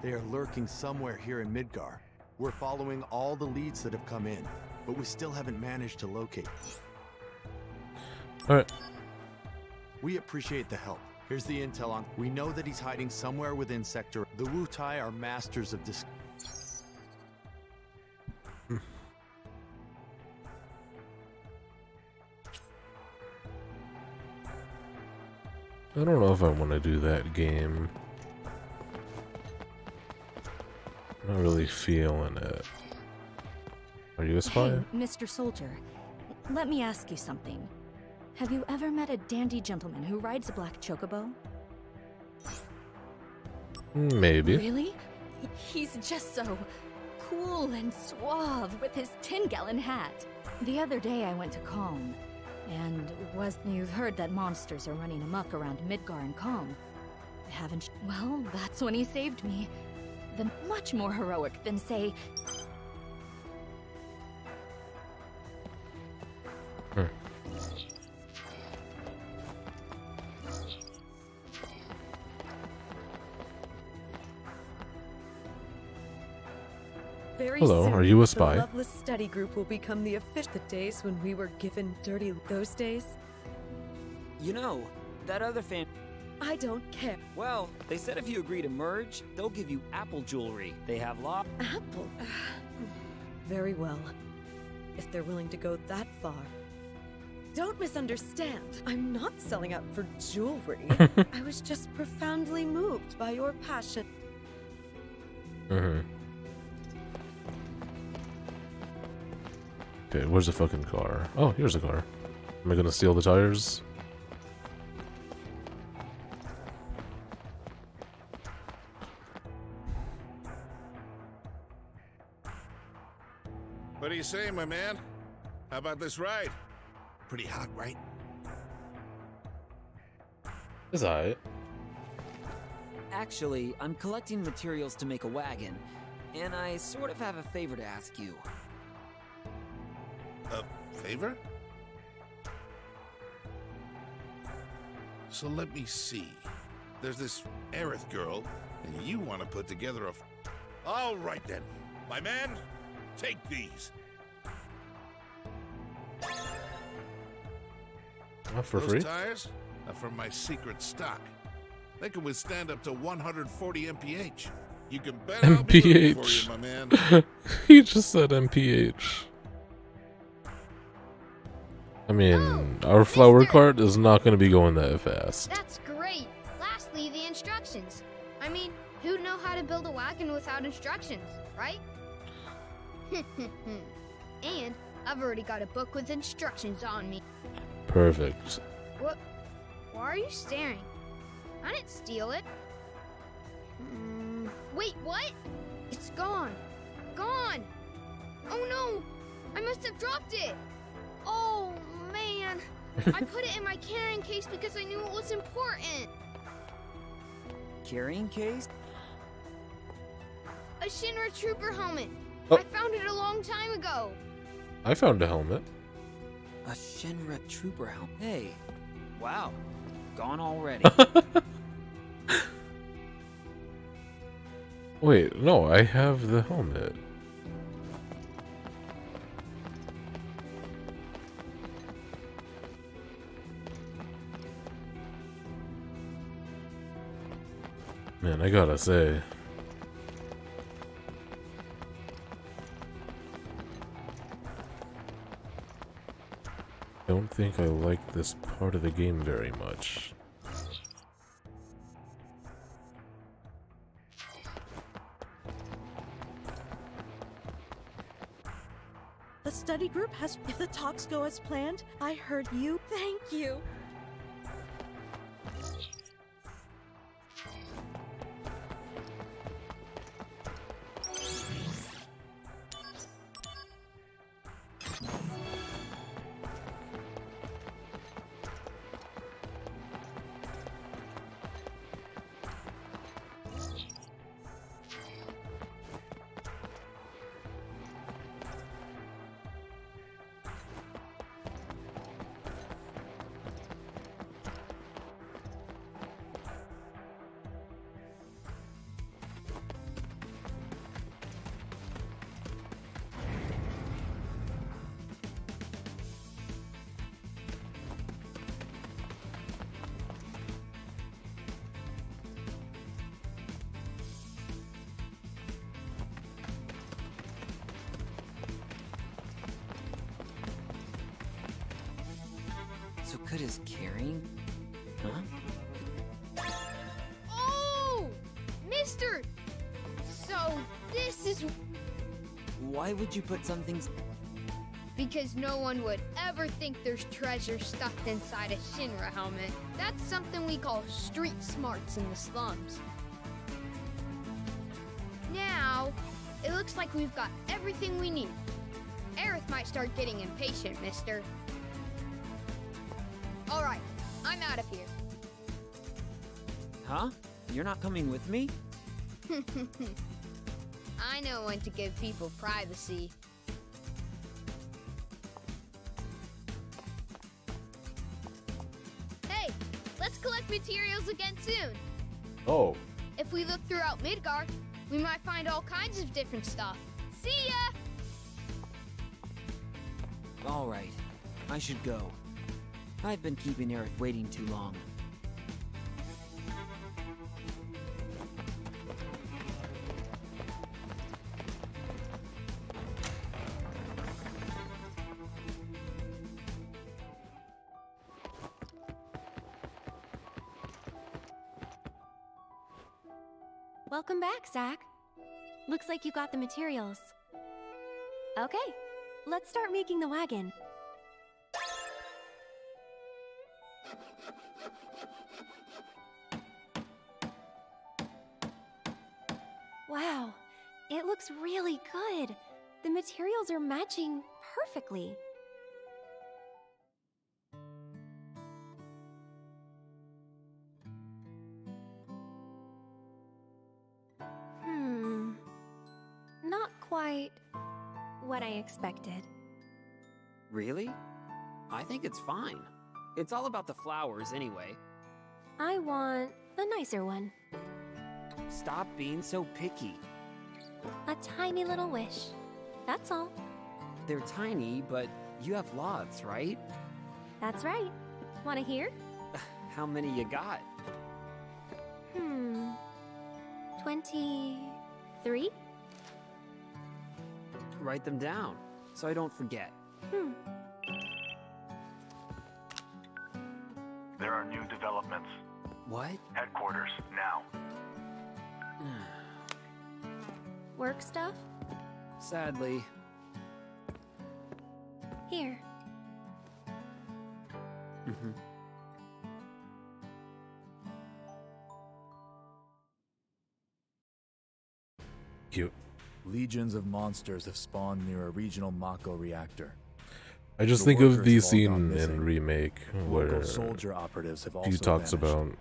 They are lurking somewhere here in Midgar. We're following all the leads that have come in, but we still haven't managed to locate them. Alright. We appreciate the help. Here's the intel on. We know that he's hiding somewhere within Sector. The Wutai are masters of dis. I don't know if I want to do that game. Not really feeling it. Are you a spy? Hey, Mr. Soldier, let me ask you something. Have you ever met a dandy gentleman who rides a black chocobo? Maybe. Really? He's just so cool and suave with his 10 gallon hat. The other day I went to Kalm, and was you've heard that monsters are running amok around Midgar and Kalm. Haven't you? Well, that's when he saved me. The much more heroic than, say, Very Hello, soon, are you a spy? The spy? Loveless Study Group will become the official. The days when we were given dirty. Those days. You know, that other fan. I don't care. Well, they said if you agree to merge, they'll give you Apple jewelry. They have lot. Apple. Very well. If they're willing to go that far. Don't misunderstand. I'm not selling out for jewelry. I was just profoundly moved by your passion. Mm-hmm. Okay, where's the fucking car? Oh, here's the car. Am I gonna steal the tires? What do you say, my man? How about this ride? Pretty hot, right? Is I? Actually, I'm collecting materials to make a wagon, and I sort of have a favor to ask you. A favor? So let me see. There's this Aerith girl, and you want to put together a. F- All right then, my man, take these. Oh, for Those free? tires are from my secret stock. They can withstand up to 140 mph. You can bet I'll be for you, my man. MPH. he just said MPH. I mean, oh, our flower cart is not going to be going that fast. That's great. Lastly, the instructions. I mean, who'd know how to build a wagon without instructions, right? and I've already got a book with instructions on me. Perfect. What? Why are you staring? I didn't steal it. Mm, wait, what? It's gone. Gone. Oh no! I must have dropped it. Oh man! I put it in my carrying case because I knew it was important. Carrying case? A Shinra Trooper helmet. Oh. I found it a long time ago. I found a helmet. A Shinra Trooper helmet. Hey, wow, gone already. Wait, no, I have the helmet. Man, I gotta say. I don't think I like this part of the game very much. The study group has. If the talks go as planned, I heard you. Thank you. So good as carrying? Huh? Oh, Mister. So this is Why would you put something? because no one would ever think there's treasure stuffed inside a Shinra helmet. That's something we call street smarts in the slums. Now, it looks like we've got everything we need. Aerith might start getting impatient, mister. You're not coming with me? I know when to give people privacy. Hey, let's collect materials again soon. Oh. If we look throughout Midgar, we might find all kinds of different stuff. See ya! Alright, I should go. I've been keeping Aerith waiting too long. Looks like you got the materials. Okay, let's start making the wagon. Wow, it looks really good. The materials are matching perfectly. Expected. Really? I think it's fine. It's all about the flowers anyway. I want a nicer one. Stop being so picky. A tiny little wish. That's all. They're tiny, but you have lots, right? That's right. Want to hear? How many you got? Hmm. 23? Write them down, so I don't forget. Hmm. There are new developments. What? Headquarters, now. Work stuff? Sadly. Here. Mm-hmm. Legions of monsters have spawned near a regional Mako reactor. I just The think of the scene in remake Local where soldier operatives have she also talks vanished. about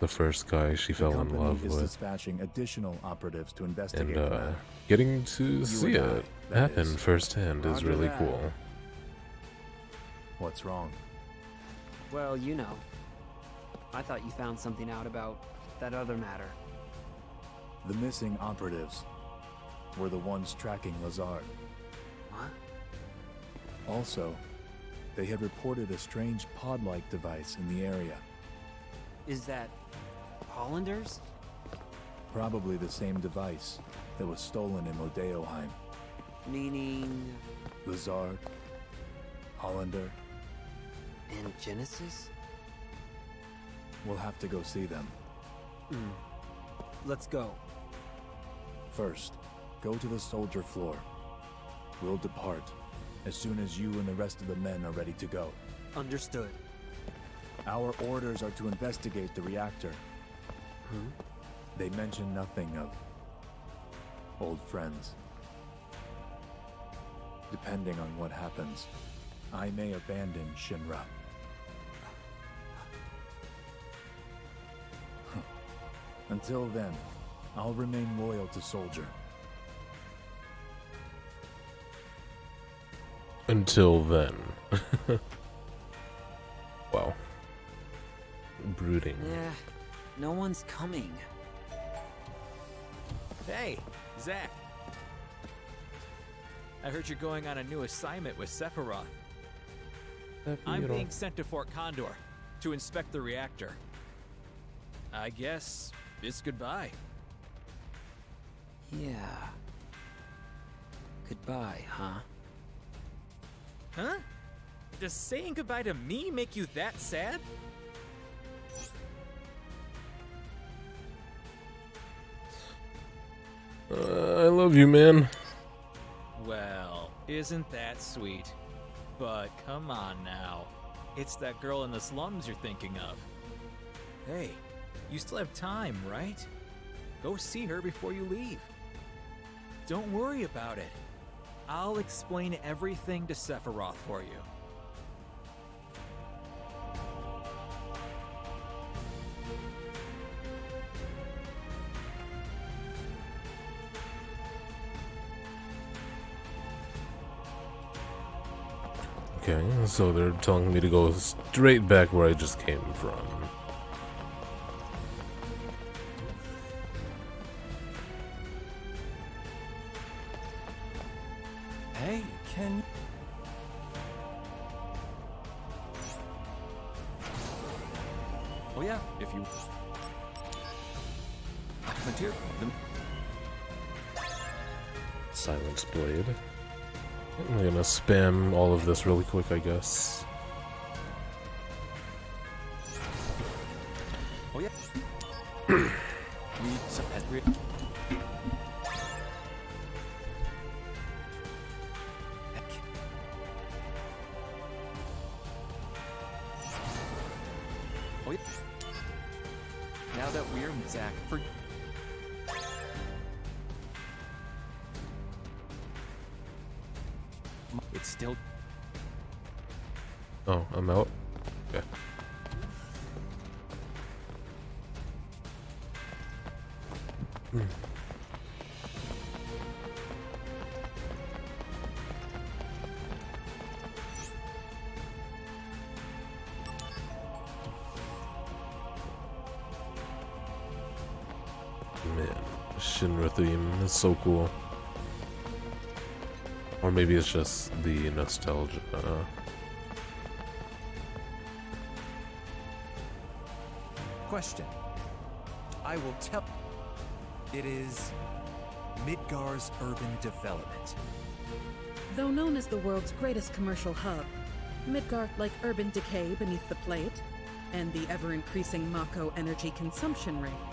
the first guy she The fell in love is with, dispatching additional operatives to investigate and uh, getting to You see I, it happen is. firsthand is really that. cool. What's wrong? Well, you know. I thought you found something out about that other matter. The missing operatives were the ones tracking Lazard. What? Also, they had reported a strange pod-like device in the area. Is that Hollanders? Probably the same device that was stolen in Modeoheim. Meaning. Lazard, Hollander, And Genesis? we'll have to go see them. Hmm. Let's go. First, go to the soldier floor. We'll depart as soon as you and the rest of the men are ready to go. Understood. Our orders are to investigate the reactor. Hmm? They mention nothing of old friends. Depending on what happens, I may abandon Shinra. Until then, I'll remain loyal to Soldier. Until then. wow. Brooding. Yeah, no one's coming. Hey, Zack. I heard you're going on a new assignment with Sephiroth. I'm being sent to Fort Condor to inspect the reactor. I guess it's goodbye. Yeah. Goodbye, huh? Huh? Does saying goodbye to me make you that sad? Uh, I love you, man. Well, isn't that sweet? But come on now. It's that girl in the slums you're thinking of. Hey, you still have time, right? Go see her before you leave. Don't worry about it. I'll explain everything to Sephiroth for you. Okay, so they're telling me to go straight back where I just came from. Of this really quick, I guess. So cool. Or maybe it's just the nostalgia. Question. I will tell. It is Midgar's urban development. Though known as the world's greatest commercial hub, Midgar, like urban decay beneath the plate, and the ever-increasing Mako energy consumption rate.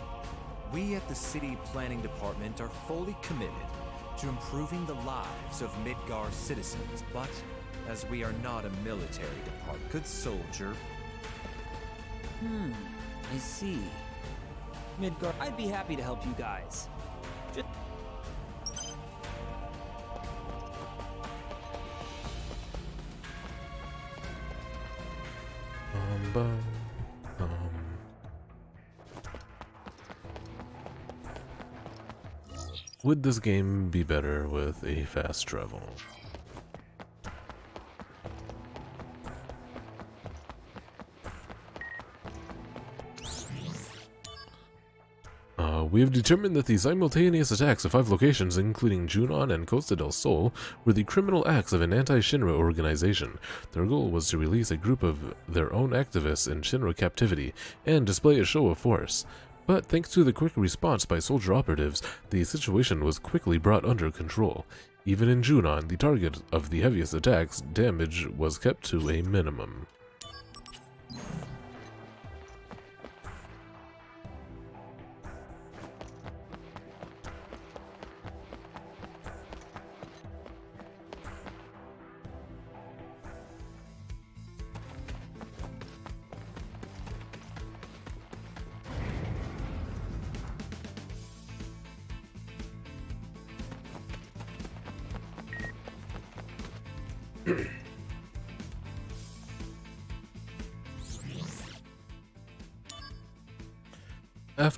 We at the City Planning Department are fully committed to improving the lives of Midgar citizens, but as we are not a military department, good soldier, Hmm, I see. Midgar, I'd be happy to help you guys. Would this game be better with a fast travel? Uh, we have determined that the simultaneous attacks of five locations, including Junon and Costa del Sol, were the criminal acts of an anti-Shinra organization. Their goal was to release a group of their own activists in Shinra captivity and display a show of force. But thanks to the quick response by soldier operatives, the situation was quickly brought under control. Even in Junon, the target of the heaviest attacks, damage was kept to a minimum.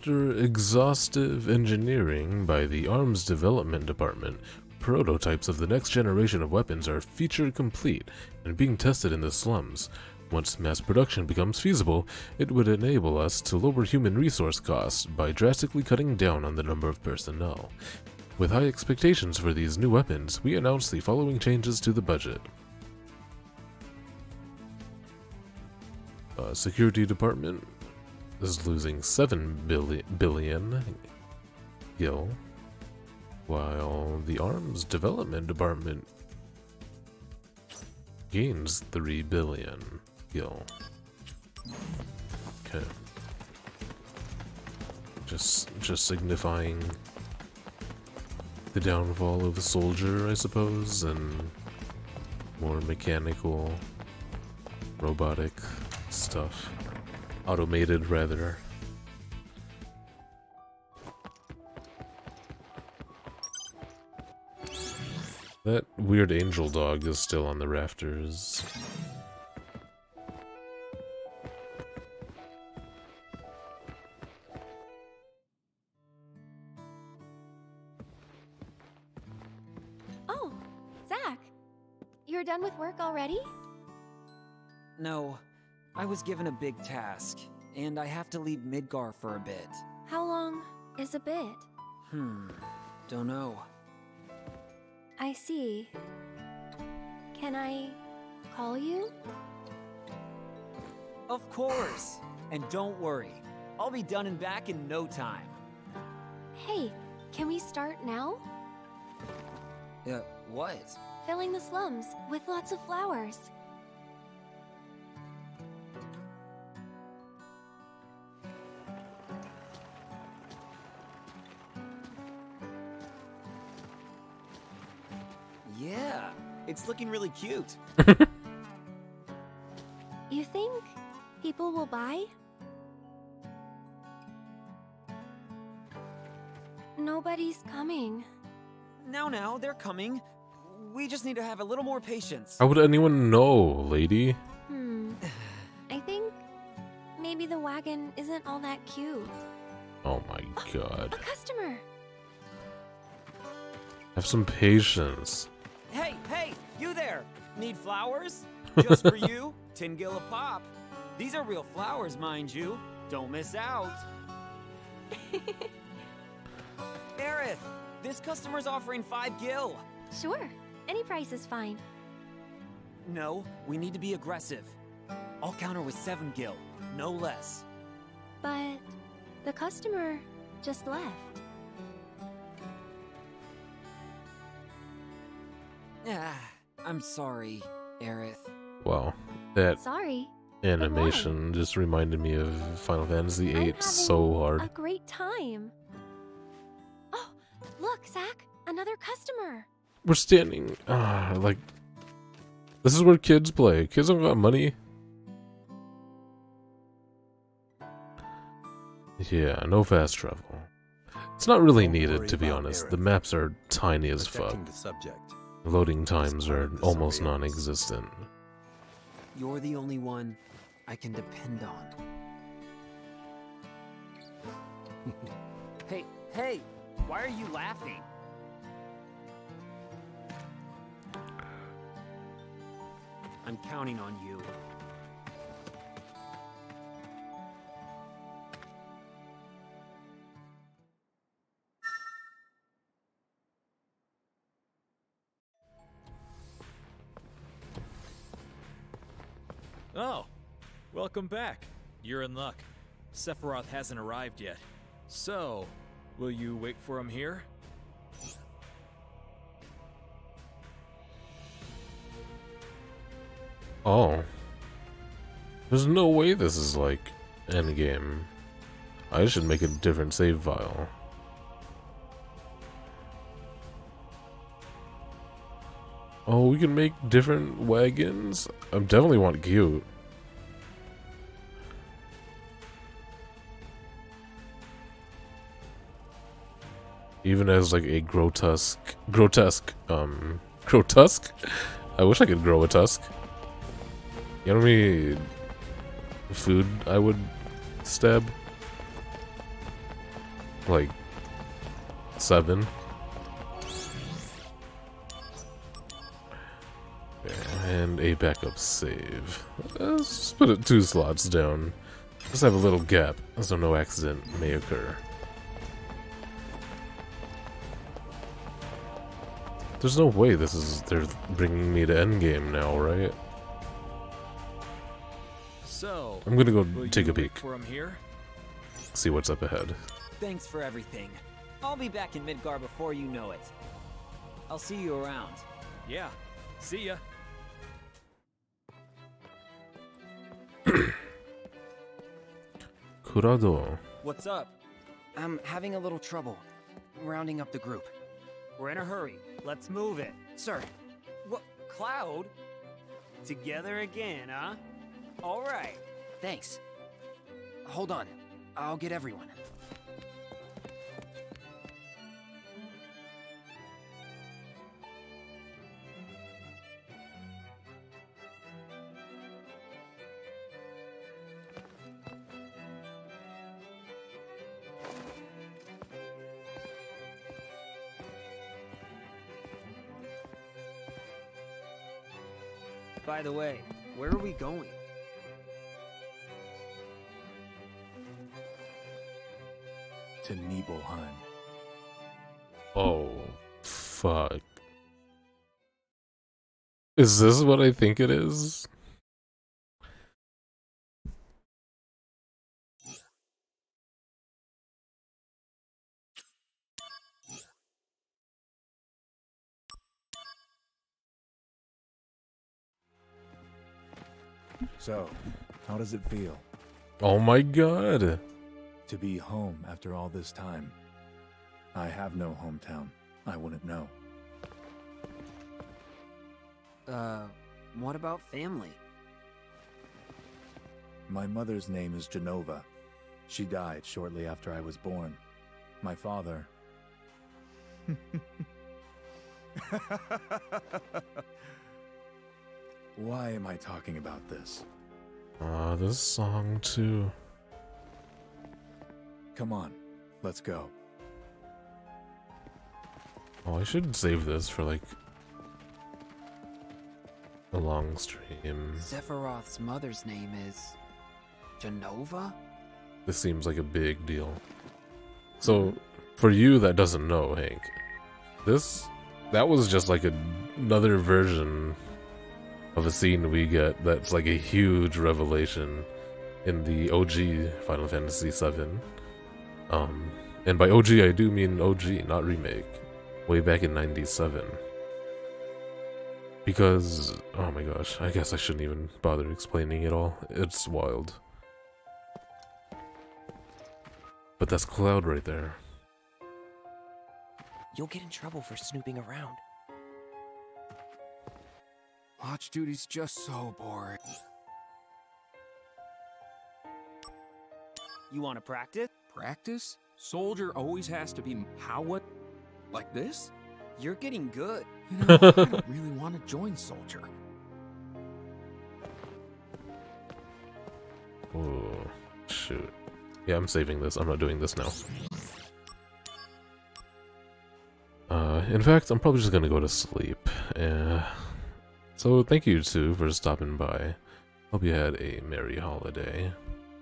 After exhaustive engineering by the Arms Development Department, prototypes of the next generation of weapons are feature complete and being tested in the slums. Once mass production becomes feasible, it would enable us to lower human resource costs by drastically cutting down on the number of personnel. With high expectations for these new weapons, we announce the following changes to the budget. Uh, Security Department is losing 7 billion, gil, while the Arms Development Department gains 3 billion gil. Okay. Just, just signifying the downfall of the soldier, I suppose, and more mechanical, robotic stuff. Automated, rather. That weird angel dog is still on the rafters. Oh, Zack. You're done with work already? No, I was given a big task, and I have to leave Midgar for a bit. How long is a bit? Hmm, don't know. I see. Can I call you? Of course! And don't worry, I'll be done and back in no time. Hey, can we start now? Yeah, what? Filling the slums with lots of flowers. It's looking really cute. You think people will buy? Nobody's coming. Now, now, they're coming. We just need to have a little more patience. How would anyone know, lady? Hmm. I think maybe the wagon isn't all that cute. Oh my god. A customer! Have some patience. Need flowers? Just for you, ten gil a pop. These are real flowers, mind you. Don't miss out. Aerith! This customer's offering five gil. Sure. Any price is fine. No, we need to be aggressive. I'll counter with seven gil, no less. But the customer just left. Ah, I'm sorry, Aerith. Wow, that Sorry. animation just reminded me of Final Fantasy VIII so hard. A great time. Oh, look, Zack, another customer. We're standing, ah, like, this is where kids play. Kids don't got money. Yeah, no fast travel. It's not really needed, to be honest. The maps are tiny as fuck. Protecting the subject. Loading times are almost non-existent. You're the only one I can depend on. Hey, hey, why are you laughing? I'm counting on you. Oh, welcome back. You're in luck. Sephiroth hasn't arrived yet. So, will you wait for him here? Oh. There's no way this is like endgame. I should make a different save file. Oh, we can make different wagons? I definitely want cute. Even as like a grotesque, grotesque, um, grotesque? I wish I could grow a tusk. You know how many food I would stab? Like, seven. And a backup save. Uh, let's just put it two slots down. Just have a little gap, so no accident may occur. There's no way this is they're bringing me to endgame now, right? So, I'm gonna go take a peek. for him here? See what's up ahead. Thanks for everything. I'll be back in Midgar before you know it. I'll see you around. Yeah. See ya. Kurado. What's up? I'm having a little trouble rounding up the group. We're in a hurry. Let's move it. Sir. What? Cloud? Together again, huh? All right. Thanks. Hold on. I'll get everyone. By the way, where are we going? To Nibelheim. Oh, fuck. Is this what I think it is? So, how does it feel Oh my god. to be home after all this time? I have no hometown. I wouldn't know. Uh, what about family? My mother's name is Jenova. She died shortly after I was born. My father. Why am I talking about this? Ah, this song too. Come on, let's go. Oh, I should save this for like a long stream. Sephiroth's mother's name is Jenova? This seems like a big deal. So, for you that doesn't know, Hank, this that was just like a, another version of a scene we get that's like a huge revelation in the OG Final Fantasy VII. Um, and by OG I do mean OG, not remake. Way back in '97. Because, oh my gosh, I guess I shouldn't even bother explaining it all. It's wild. But that's Cloud right there. You'll get in trouble for snooping around. Watch duty's just so boring. You want to practice? Practice? Soldier always has to be how what? Like this? You're getting good. You know, I don't really want to join Soldier. Oh, shoot. Yeah, I'm saving this. I'm not doing this now. Uh, in fact, I'm probably just gonna go to sleep. Uh, so thank you, too, for stopping by. Hope you had a merry holiday.